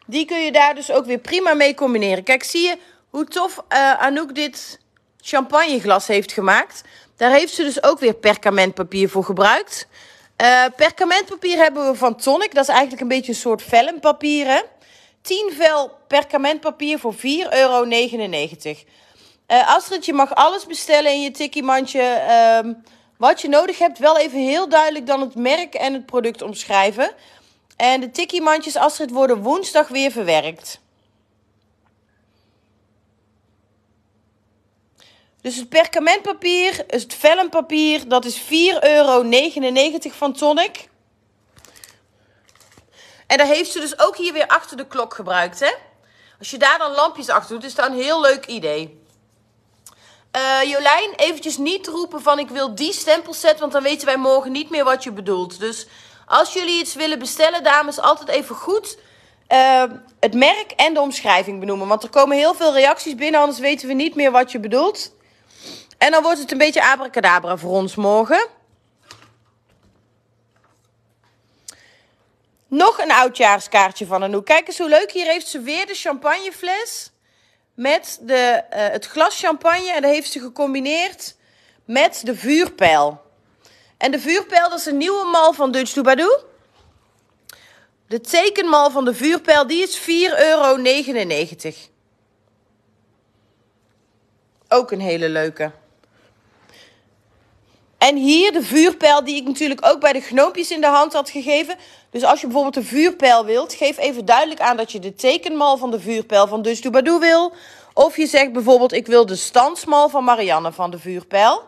Die kun je daar dus ook weer prima mee combineren. Kijk, zie je hoe tof uh, Anouk dit champagneglas heeft gemaakt. Daar heeft ze dus ook weer perkamentpapier voor gebruikt. Uh, perkamentpapier hebben we van Tonic. Dat is eigenlijk een beetje een soort vellenpapier. Hè? 10 vel perkamentpapier voor 4,99 euro. Uh, Astrid, je mag alles bestellen in je tikkie-mandje. Uh, wat je nodig hebt, wel even heel duidelijk dan het merk en het product omschrijven. En de tikkie-mandjes, Astrid, worden woensdag weer verwerkt. Dus het perkamentpapier, het vellenpapier, dat is 4,99 euro van Tonic. En daar heeft ze dus ook hier weer achter de klok gebruikt, hè? Als je daar dan lampjes achter doet, is dat een heel leuk idee. Uh, Jolijn, eventjes niet roepen van ik wil die stempelset, want dan weten wij morgen niet meer wat je bedoelt. Dus als jullie iets willen bestellen, dames, altijd even goed uh, het merk en de omschrijving benoemen. Want er komen heel veel reacties binnen, anders weten we niet meer wat je bedoelt. En dan wordt het een beetje abracadabra voor ons morgen. Nog een oudjaarskaartje van Anouk. Kijk eens hoe leuk. Hier heeft ze weer de champagnefles met de, uh, het glas champagne. En dat heeft ze gecombineerd met de vuurpijl. En de vuurpijl, dat is een nieuwe mal van Dutch Dubadoo. De tekenmal van de vuurpijl, die is 4,99 euro. Ook een hele leuke. En hier de vuurpijl die ik natuurlijk ook bij de gnoompjes in de hand had gegeven. Dus als je bijvoorbeeld een vuurpijl wilt, geef even duidelijk aan dat je de tekenmal van de vuurpijl van Dus Doobadoo wil. Of je zegt bijvoorbeeld, ik wil de standsmal van Marianne van de vuurpijl.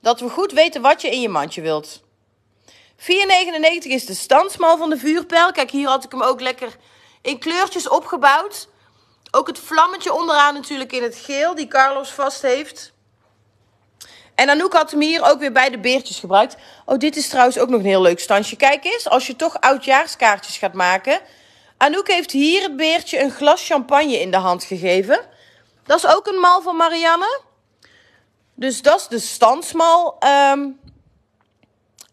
Dat we goed weten wat je in je mandje wilt. 4,99 is de standsmal van de vuurpijl. Kijk, hier had ik hem ook lekker in kleurtjes opgebouwd. Ook het vlammetje onderaan natuurlijk in het geel, die Carlos vast heeft. En Anouk had hem hier ook weer bij de beertjes gebruikt. Oh, dit is trouwens ook nog een heel leuk standje. Kijk eens, als je toch oudjaarskaartjes gaat maken. Anouk heeft hier het beertje een glas champagne in de hand gegeven. Dat is ook een mal van Marianne. Dus dat is de standsmal um,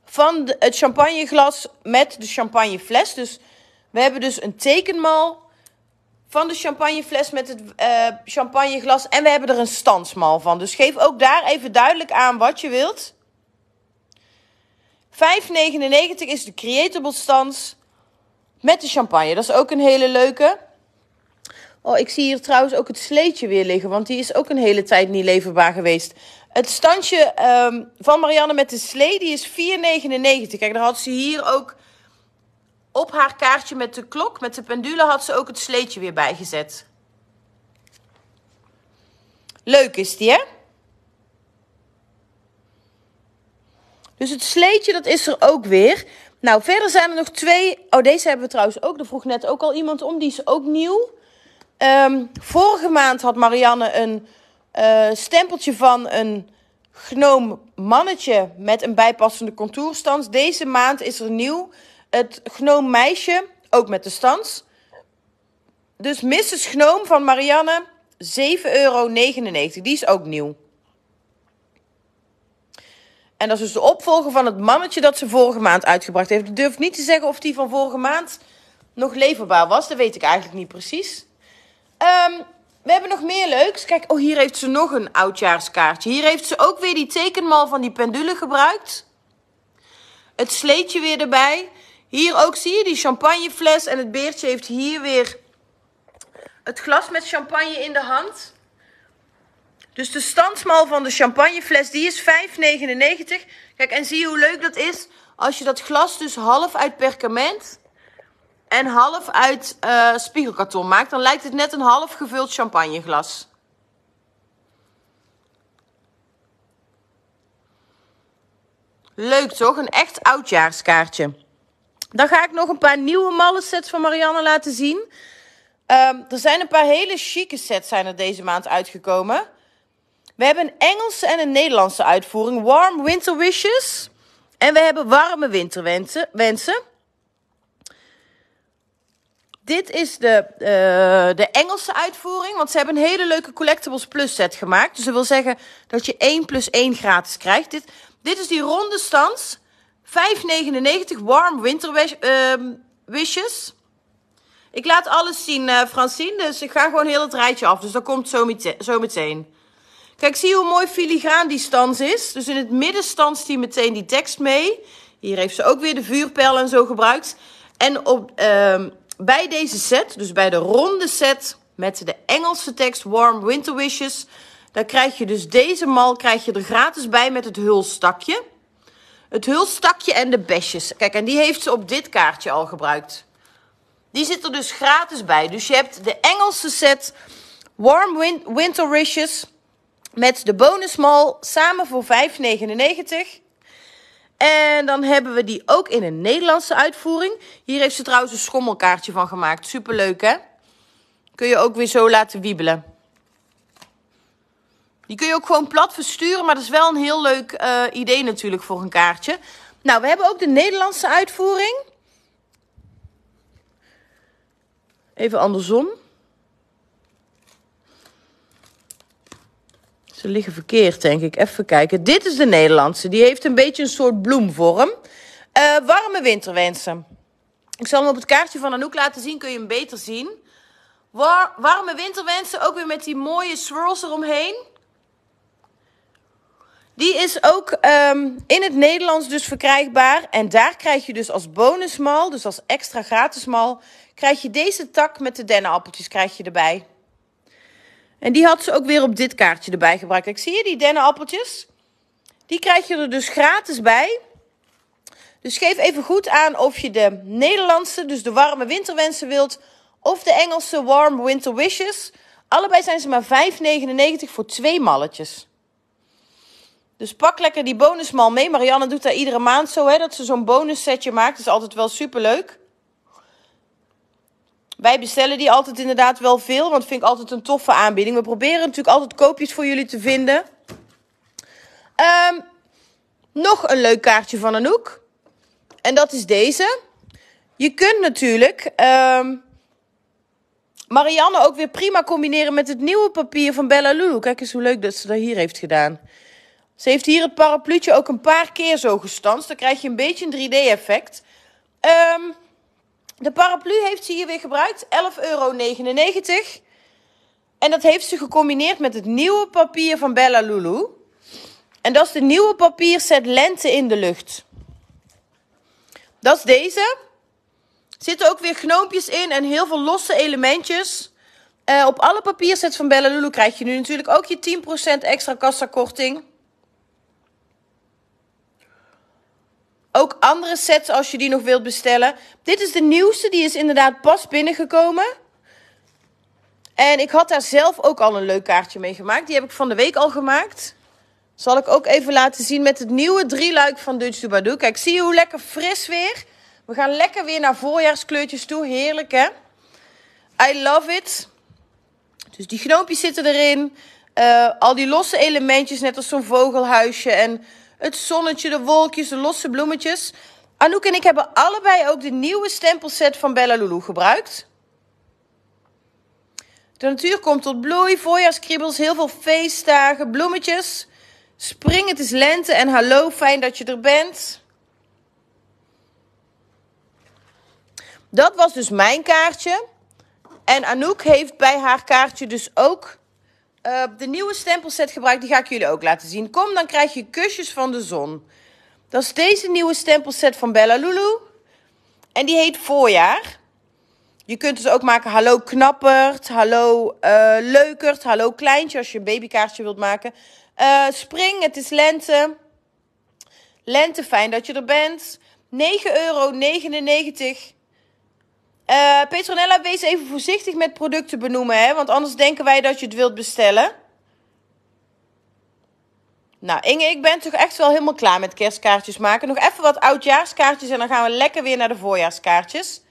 van het champagneglas met de champagnefles. Dus we hebben dus een tekenmal van de champagnefles met het uh, champagneglas. En we hebben er een standsmal van. Dus geef ook daar even duidelijk aan wat je wilt. 5,99 is de Creatable Stans met de champagne. Dat is ook een hele leuke. Oh, ik zie hier trouwens ook het sleetje weer liggen, want die is ook een hele tijd niet leverbaar geweest. Het standje ehm, van Marianne met de slee, die is 4,99. Kijk, daar had ze hier ook op haar kaartje met de klok, met de pendule, had ze ook het sleetje weer bijgezet. Leuk is die, hè? Dus het sleetje, dat is er ook weer. Nou, verder zijn er nog twee. Oh, deze hebben we trouwens ook. Er vroeg net ook al iemand om. Die is ook nieuw. Um, vorige maand had Marianne een uh, stempeltje van een gnoom mannetje met een bijpassende contourstans. Deze maand is er nieuw het gnoom meisje, ook met de stans. Dus Mrs. Gnoom van Marianne, 7,99 euro. Die is ook nieuw. En dat is dus de opvolger van het mannetje dat ze vorige maand uitgebracht heeft. Ik durf niet te zeggen of die van vorige maand nog leverbaar was. Dat weet ik eigenlijk niet precies. Um, we hebben nog meer leuks. Kijk, oh, hier heeft ze nog een oudjaarskaartje. Hier heeft ze ook weer die tekenmal van die pendule gebruikt. Het sleetje weer erbij. Hier ook zie je die champagnefles. En het beertje heeft hier weer het glas met champagne in de hand. Dus de standsmal van de champagnefles, die is 5,99. Kijk, en zie je hoe leuk dat is als je dat glas dus half uit perkament en half uit uh, spiegelkarton maakt. Dan lijkt het net een half gevuld champagneglas. Leuk toch? Een echt oudjaarskaartje. Dan ga ik nog een paar nieuwe malle sets van Marianne laten zien. Um, er zijn een paar hele chique sets zijn er deze maand uitgekomen. We hebben een Engelse en een Nederlandse uitvoering. Warm Winter Wishes. En we hebben warme winterwensen. Wensen. Dit is de, uh, de Engelse uitvoering, want ze hebben een hele leuke Collectibles Plus set gemaakt. Dus dat wil zeggen dat je 1 plus 1 gratis krijgt. Dit, dit is die ronde stans. 5,99 Warm Winter uh, Wishes. Ik laat alles zien, uh, Francine, dus ik ga gewoon heel het rijtje af. Dus dat komt zo, meteen. Zo meteen. Kijk, zie hoe mooi filigraan die stans is? Dus in het midden stanst hij meteen die tekst mee. Hier heeft ze ook weer de vuurpijl en zo gebruikt. En op... Uh, bij deze set, dus bij de ronde set met de Engelse tekst Warm Winter Wishes, dan krijg je dus deze mal krijg je er gratis bij met het hulstakje. Het hulstakje en de besjes. Kijk, en die heeft ze op dit kaartje al gebruikt. Die zit er dus gratis bij. Dus je hebt de Engelse set Warm Winter Wishes met de bonusmal samen voor 5,99. En dan hebben we die ook in een Nederlandse uitvoering. Hier heeft ze trouwens een schommelkaartje van gemaakt. Superleuk hè? Kun je ook weer zo laten wiebelen. Die kun je ook gewoon plat versturen, maar dat is wel een heel leuk uh, idee natuurlijk voor een kaartje. Nou, we hebben ook de Nederlandse uitvoering. Even andersom. Ze liggen verkeerd, denk ik. Even kijken. Dit is de Nederlandse. Die heeft een beetje een soort bloemvorm. Uh, warme winterwensen. Ik zal hem op het kaartje van Anouk laten zien. Kun je hem beter zien. War warme winterwensen. Ook weer met die mooie swirls eromheen. Die is ook um, in het Nederlands dus verkrijgbaar. En daar krijg je dus als bonusmal, dus als extra gratis mal, krijg je deze tak met de dennenappeltjes krijg je erbij. En die had ze ook weer op dit kaartje erbij gebruikt. Ik zie je die dennenappeltjes? Die krijg je er dus gratis bij. Dus geef even goed aan of je de Nederlandse, dus de warme winterwensen wilt, of de Engelse warm winter wishes. Allebei zijn ze maar 5,99 voor twee malletjes. Dus pak lekker die bonusmal mee. Marianne doet daar iedere maand zo, hè, dat ze zo'n bonussetje maakt. Dat is altijd wel super leuk. Wij bestellen die altijd inderdaad wel veel, want vind ik altijd een toffe aanbieding. We proberen natuurlijk altijd koopjes voor jullie te vinden. Um, nog een leuk kaartje van Anouk. En dat is deze. Je kunt natuurlijk um, Marianne ook weer prima combineren met het nieuwe papier van Bella Lulu. Kijk eens hoe leuk dat ze dat hier heeft gedaan. Ze heeft hier het parapluutje ook een paar keer zo gestanst. Dan krijg je een beetje een 3D-effect. Um, de paraplu heeft ze hier weer gebruikt, 11,99 euro. En dat heeft ze gecombineerd met het nieuwe papier van Bella Lulu. En dat is de nieuwe papierset Lente in de Lucht. dat is deze. Zitten ook weer knoompjes in en heel veel losse elementjes. Uh, op alle papiersets van Bella Lulu krijg je nu natuurlijk ook je 10% extra kassakorting. Ook andere sets als je die nog wilt bestellen. Dit is de nieuwste, die is inderdaad pas binnengekomen. En ik had daar zelf ook al een leuk kaartje mee gemaakt. Die heb ik van de week al gemaakt. Zal ik ook even laten zien met het nieuwe drieluik van Dutch Dubadoo. Kijk, zie je hoe lekker fris weer? We gaan lekker weer naar voorjaarskleurtjes toe. Heerlijk, hè? I love it. Dus die knoompjes zitten erin. Uh, al die losse elementjes, net als zo'n vogelhuisje. En het zonnetje, de wolkjes, de losse bloemetjes. Anouk en ik hebben allebei ook de nieuwe stempelset van Bella Lulu gebruikt. De natuur komt tot bloei, voorjaarskriebels, heel veel feestdagen, bloemetjes. Spring, het is lente en hallo, fijn dat je er bent. Dat was dus mijn kaartje. En Anouk heeft bij haar kaartje dus ook uh, de nieuwe stempelset gebruikt. Die ga ik jullie ook laten zien. Kom, dan krijg je kusjes van de zon. Dat is deze nieuwe stempelset van Bella Lulu. En die heet Voorjaar. Je kunt dus ook maken hallo knappert, hallo uh, leukert, hallo kleintje als je een babykaartje wilt maken. Uh, spring, het is lente. Lente, fijn dat je er bent. 9,99 euro. Uh, Petronella, wees even voorzichtig met producten benoemen, hè? want anders denken wij dat je het wilt bestellen. Nou, Inge, ik ben toch echt wel helemaal klaar met kerstkaartjes maken. Nog even wat oudjaarskaartjes en dan gaan we lekker weer naar de voorjaarskaartjes.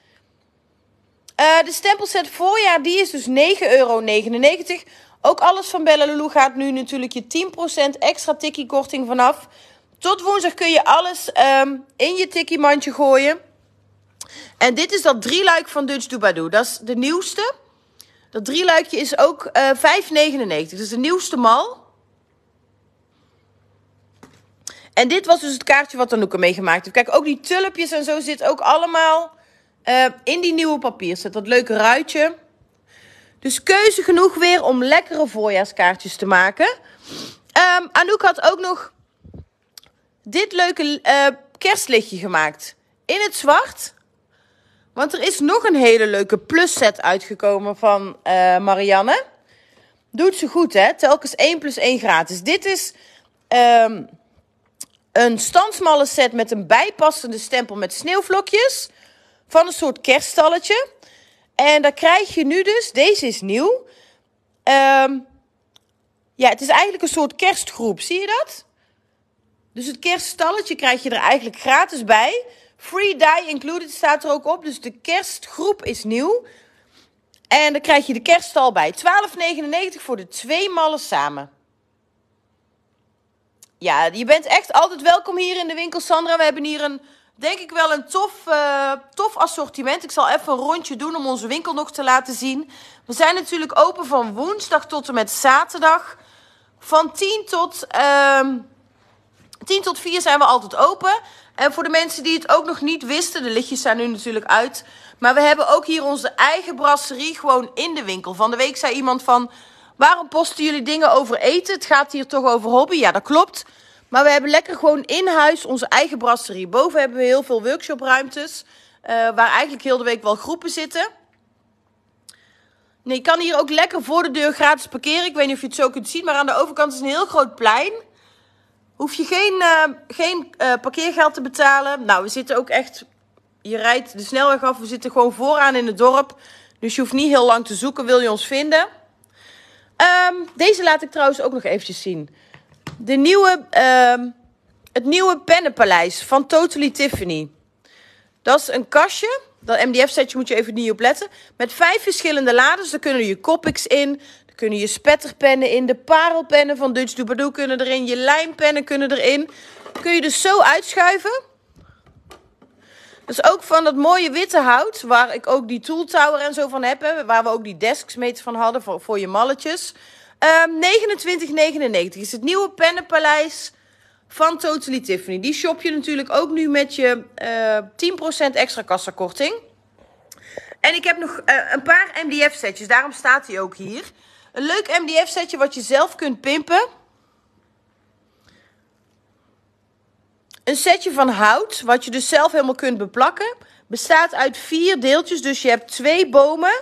Uh, de stempelset voorjaar, die is dus 9,99 euro. Ook alles van Bella Lulu gaat nu natuurlijk je 10% extra tikkie korting vanaf. Tot woensdag kun je alles um, in je tikkie mandje gooien. En dit is dat drieluik van Dutch Dubadoo. Dat is de nieuwste. Dat drieluikje is ook uh, eh, 5,99. Dat is de nieuwste mal. En dit was dus het kaartje wat Anouk ermee gemaakt heeft. Kijk, ook die tulpjes en zo zit ook allemaal uh, in die nieuwe papierset. Dat leuke ruitje. Dus keuze genoeg weer om lekkere voorjaarskaartjes te maken. Um, Anouk had ook nog dit leuke uh, kerstlichtje gemaakt. In het zwart. Want er is nog een hele leuke plus set uitgekomen van uh, Marianne. Doet ze goed, hè? Telkens 1 plus 1 gratis. Dit is um, een standsmalle set met een bijpassende stempel met sneeuwvlokjes. Van een soort kerststalletje. En daar krijg je nu dus, deze is nieuw. Um, ja, het is eigenlijk een soort kerstgroep. Zie je dat? Dus het kerststalletje krijg je er eigenlijk gratis bij. Free die included staat er ook op. Dus de kerstgroep is nieuw. En dan krijg je de kerststal bij. 12,99 voor de twee mallen samen. Ja, je bent echt altijd welkom hier in de winkel, Sandra. We hebben hier een, denk ik wel een tof, uh, tof assortiment. Ik zal even een rondje doen om onze winkel nog te laten zien. We zijn natuurlijk open van woensdag tot en met zaterdag. Van 10 tot, uh, 10 tot 4 zijn we altijd open. En voor de mensen die het ook nog niet wisten, de lichtjes staan nu natuurlijk uit. Maar we hebben ook hier onze eigen brasserie gewoon in de winkel. Van de week zei iemand van, waarom posten jullie dingen over eten? Het gaat hier toch over hobby? Ja, dat klopt. Maar we hebben lekker gewoon in huis onze eigen brasserie. Boven hebben we heel veel workshopruimtes. Uh, waar eigenlijk heel de week wel groepen zitten. Nee, je kan hier ook lekker voor de deur gratis parkeren. Ik weet niet of je het zo kunt zien. Maar aan de overkant is een heel groot plein hoef je geen, uh, geen uh, parkeergeld te betalen. Nou, we zitten ook echt. Je rijdt de snelweg af. We zitten gewoon vooraan in het dorp. Dus je hoeft niet heel lang te zoeken. Wil je ons vinden? Um, deze laat ik trouwens ook nog eventjes zien. De nieuwe, uh, het nieuwe pennenpaleis van Totally Tiffany. Dat is een kastje. Dat MDF-setje moet je even niet op letten. Met vijf verschillende laders. Daar kunnen je Copics in kunnen je spetterpennen in. De parelpennen van Dutch Dubadoo kunnen erin. Je lijnpennen kunnen erin. Kun je dus zo uitschuiven. Dat is ook van dat mooie witte hout. Waar ik ook die tool tower en zo van heb. waar we ook die desks mee van hadden voor, voor je malletjes. Um, ehm, 29,99 is het nieuwe pennenpaleis van Totally Tiffany. Die shop je natuurlijk ook nu met je uh, eh, 10% extra kassakorting. En ik heb nog uh, een paar MDF setjes. Daarom staat hij ook hier. Een leuk MDF setje wat je zelf kunt pimpen. een setje van hout, wat je dus zelf helemaal kunt beplakken. Bestaat uit vier deeltjes, dus je hebt twee bomen.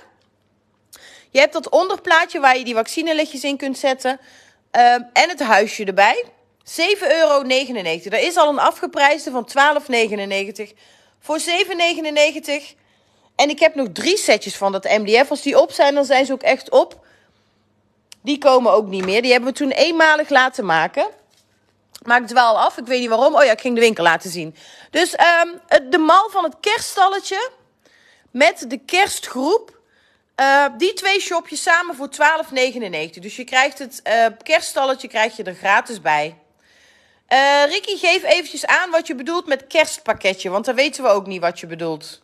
Je hebt dat onderplaatje waar je die vaccineletjes in kunt zetten. Ehm, en het huisje erbij. 7,99 euro. Er is al een afgeprijsde van 12,99. Voor 7,99. En ik heb nog drie setjes van dat MDF. Als die op zijn, dan zijn ze ook echt op. Die komen ook niet meer. Die hebben we toen eenmalig laten maken. Maak het wel af. Ik weet niet waarom. Oh ja, ik ging de winkel laten zien. Dus um, de mal van het kerststalletje. Met de kerstgroep. Uh, die twee shopjes samen voor 12,99. Dus je krijgt het uh, kerststalletje krijg je er gratis bij. Uh, Ricky, geef eventjes aan wat je bedoelt met kerstpakketje. Want dan weten we ook niet wat je bedoelt.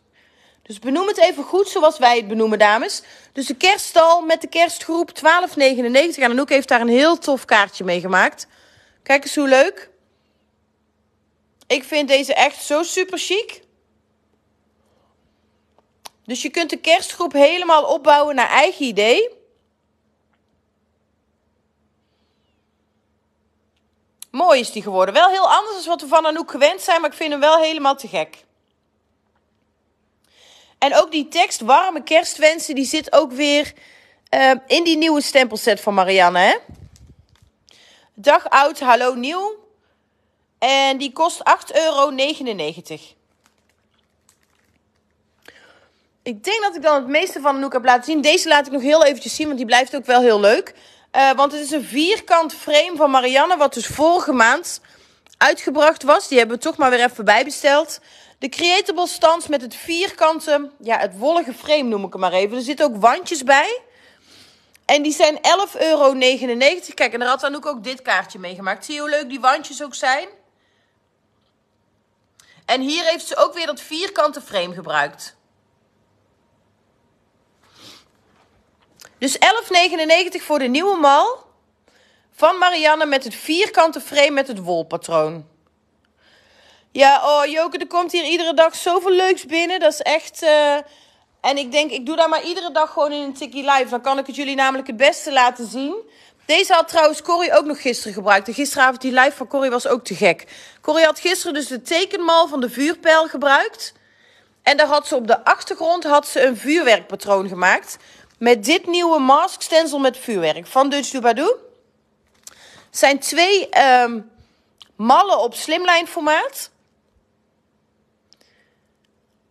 Dus benoem het even goed zoals wij het benoemen, dames. Dus de kerststal met de kerstgroep 12,99. En Anouk heeft daar een heel tof kaartje mee gemaakt. Kijk eens hoe leuk. Ik vind deze echt zo super chic. Dus je kunt de kerstgroep helemaal opbouwen naar eigen idee. Mooi is die geworden. Wel heel anders dan wat we van Anouk gewend zijn, maar ik vind hem wel helemaal te gek. En ook die tekst, warme kerstwensen, die zit ook weer uh, in die nieuwe stempelset van Marianne. Hè? Dag oud, hallo nieuw. En die kost 8,99 euro. Ik denk dat ik dan het meeste van Anouk heb laten zien. Deze laat ik nog heel eventjes zien, want die blijft ook wel heel leuk. Uh, want het is een vierkant frame van Marianne, wat dus vorige maand uitgebracht was. Die hebben we toch maar weer even bijbesteld. De Creatable stands met het vierkante, ja, het wollige frame noem ik hem maar even. Er zitten ook wandjes bij. En die zijn 11,99 euro. Kijk, en daar had Anouk ook dit kaartje meegemaakt. Zie je hoe leuk die wandjes ook zijn? En hier heeft ze ook weer dat vierkante frame gebruikt. Dus 11,99 voor de nieuwe mal van Marianne met het vierkante frame met het wolpatroon. Ja, oh Joke, er komt hier iedere dag zoveel leuks binnen. Dat is echt... Uh... En ik denk, ik doe dat maar iedere dag gewoon in een tikkie live. Dan kan ik het jullie namelijk het beste laten zien. Deze had trouwens Corrie ook nog gisteren gebruikt. En gisteravond die live van Corrie was ook te gek. Corrie had gisteren dus de tekenmal van de vuurpijl gebruikt. En daar had ze op de achtergrond had ze een vuurwerkpatroon gemaakt. Met dit nieuwe mask stencil met vuurwerk van Dutch Dubadou. zijn twee um, mallen op slimline formaat.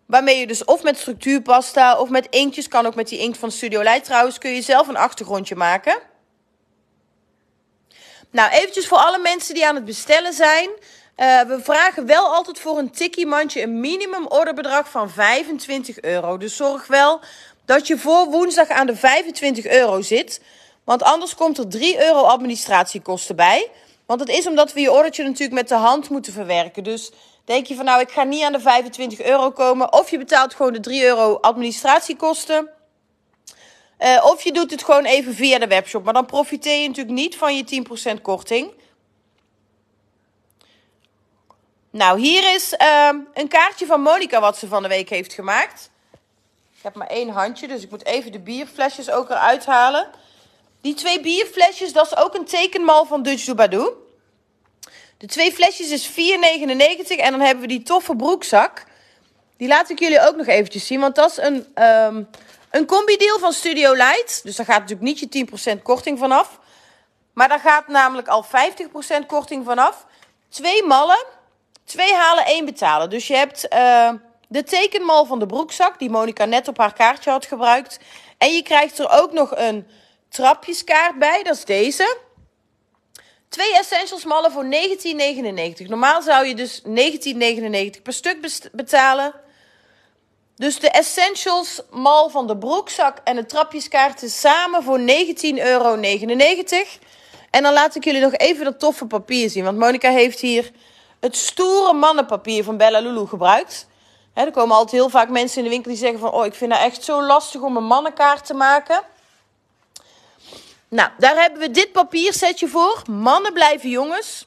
Waarmee je dus of met structuurpasta of met inktjes, kan ook met die inkt van Studio Light trouwens, kun je zelf een achtergrondje maken. Nou, eventjes voor alle mensen die aan het bestellen zijn. Uh, we vragen wel altijd voor een tikkie mandje een minimum orderbedrag van 25 euro. Dus zorg wel dat je voor woensdag aan de 25 euro zit. Want anders komt er 3 euro administratiekosten bij. Want het is omdat we je ordertje natuurlijk met de hand moeten verwerken. Dus denk je van nou, ik ga niet aan de 25 euro komen. Of je betaalt gewoon de 3 euro administratiekosten. Uh, of je doet het gewoon even via de webshop. Maar dan profiteer je natuurlijk niet van je 10% korting. Nou, hier is uh, een kaartje van Monica wat ze van de week heeft gemaakt. Ik heb maar één handje, dus ik moet even de bierflesjes ook eruit halen. Die twee bierflesjes, dat is ook een tekenmal van Dutch Dubadou. De twee flesjes is 4,99 en dan hebben we die toffe broekzak. Die laat ik jullie ook nog eventjes zien, want dat is een, um, een combi-deal van Studio Light. Dus daar gaat natuurlijk niet je 10% korting vanaf. Maar daar gaat namelijk al 50% korting vanaf. Twee mallen, twee halen, één betalen. Dus je hebt uh, de tekenmal van de broekzak, die Monica net op haar kaartje had gebruikt. En je krijgt er ook nog een trapjeskaart bij, dat is deze. Twee essentials mallen voor 19,99. Normaal zou je dus 19,99 per stuk betalen. Dus de essentials mal van de broekzak en de trapjeskaarten samen voor 19,99 euro. En dan laat ik jullie nog even dat toffe papier zien. Want Monica heeft hier het stoere mannenpapier van Bella Lulu gebruikt. er komen altijd heel vaak mensen in de winkel die zeggen van... Oh, ik vind het echt zo lastig om een mannenkaart te maken. Nou, daar hebben we dit papiersetje voor. Mannen blijven jongens.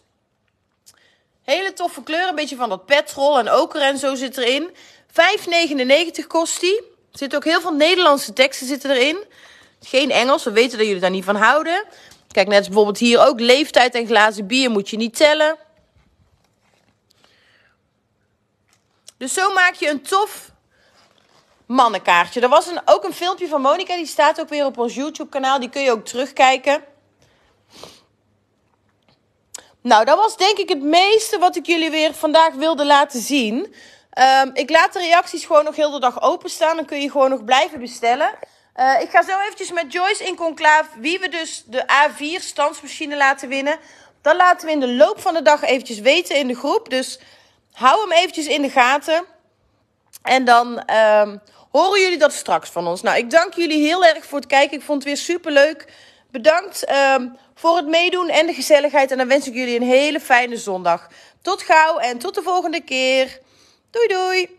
Hele toffe kleur, een beetje van dat petrol en oker en zo zit erin. 5,99 kost die. Er zitten ook heel veel Nederlandse teksten zitten erin. Geen Engels, we weten dat jullie daar niet van houden. Kijk, net als bijvoorbeeld hier ook leeftijd en glazen bier moet je niet tellen. Dus zo maak je een tof mannenkaartje. Er was een, ook een filmpje van Monica, die staat ook weer op ons YouTube kanaal. Die kun je ook terugkijken. Nou, dat was denk ik het meeste wat ik jullie weer vandaag wilde laten zien. Um, ik laat de reacties gewoon nog heel de dag openstaan. Dan kun je gewoon nog blijven bestellen. Uh, ik ga zo eventjes met Joyce in conclave wie we dus de A4 standsmachine laten winnen. Dat laten we in de loop van de dag eventjes weten in de groep. Dus hou hem eventjes in de gaten. En dan um, horen jullie dat straks van ons. Nou, ik dank jullie heel erg voor het kijken. Ik vond het weer super leuk. Bedankt um, voor het meedoen en de gezelligheid. En dan wens ik jullie een hele fijne zondag. Tot gauw en tot de volgende keer. Doei doei!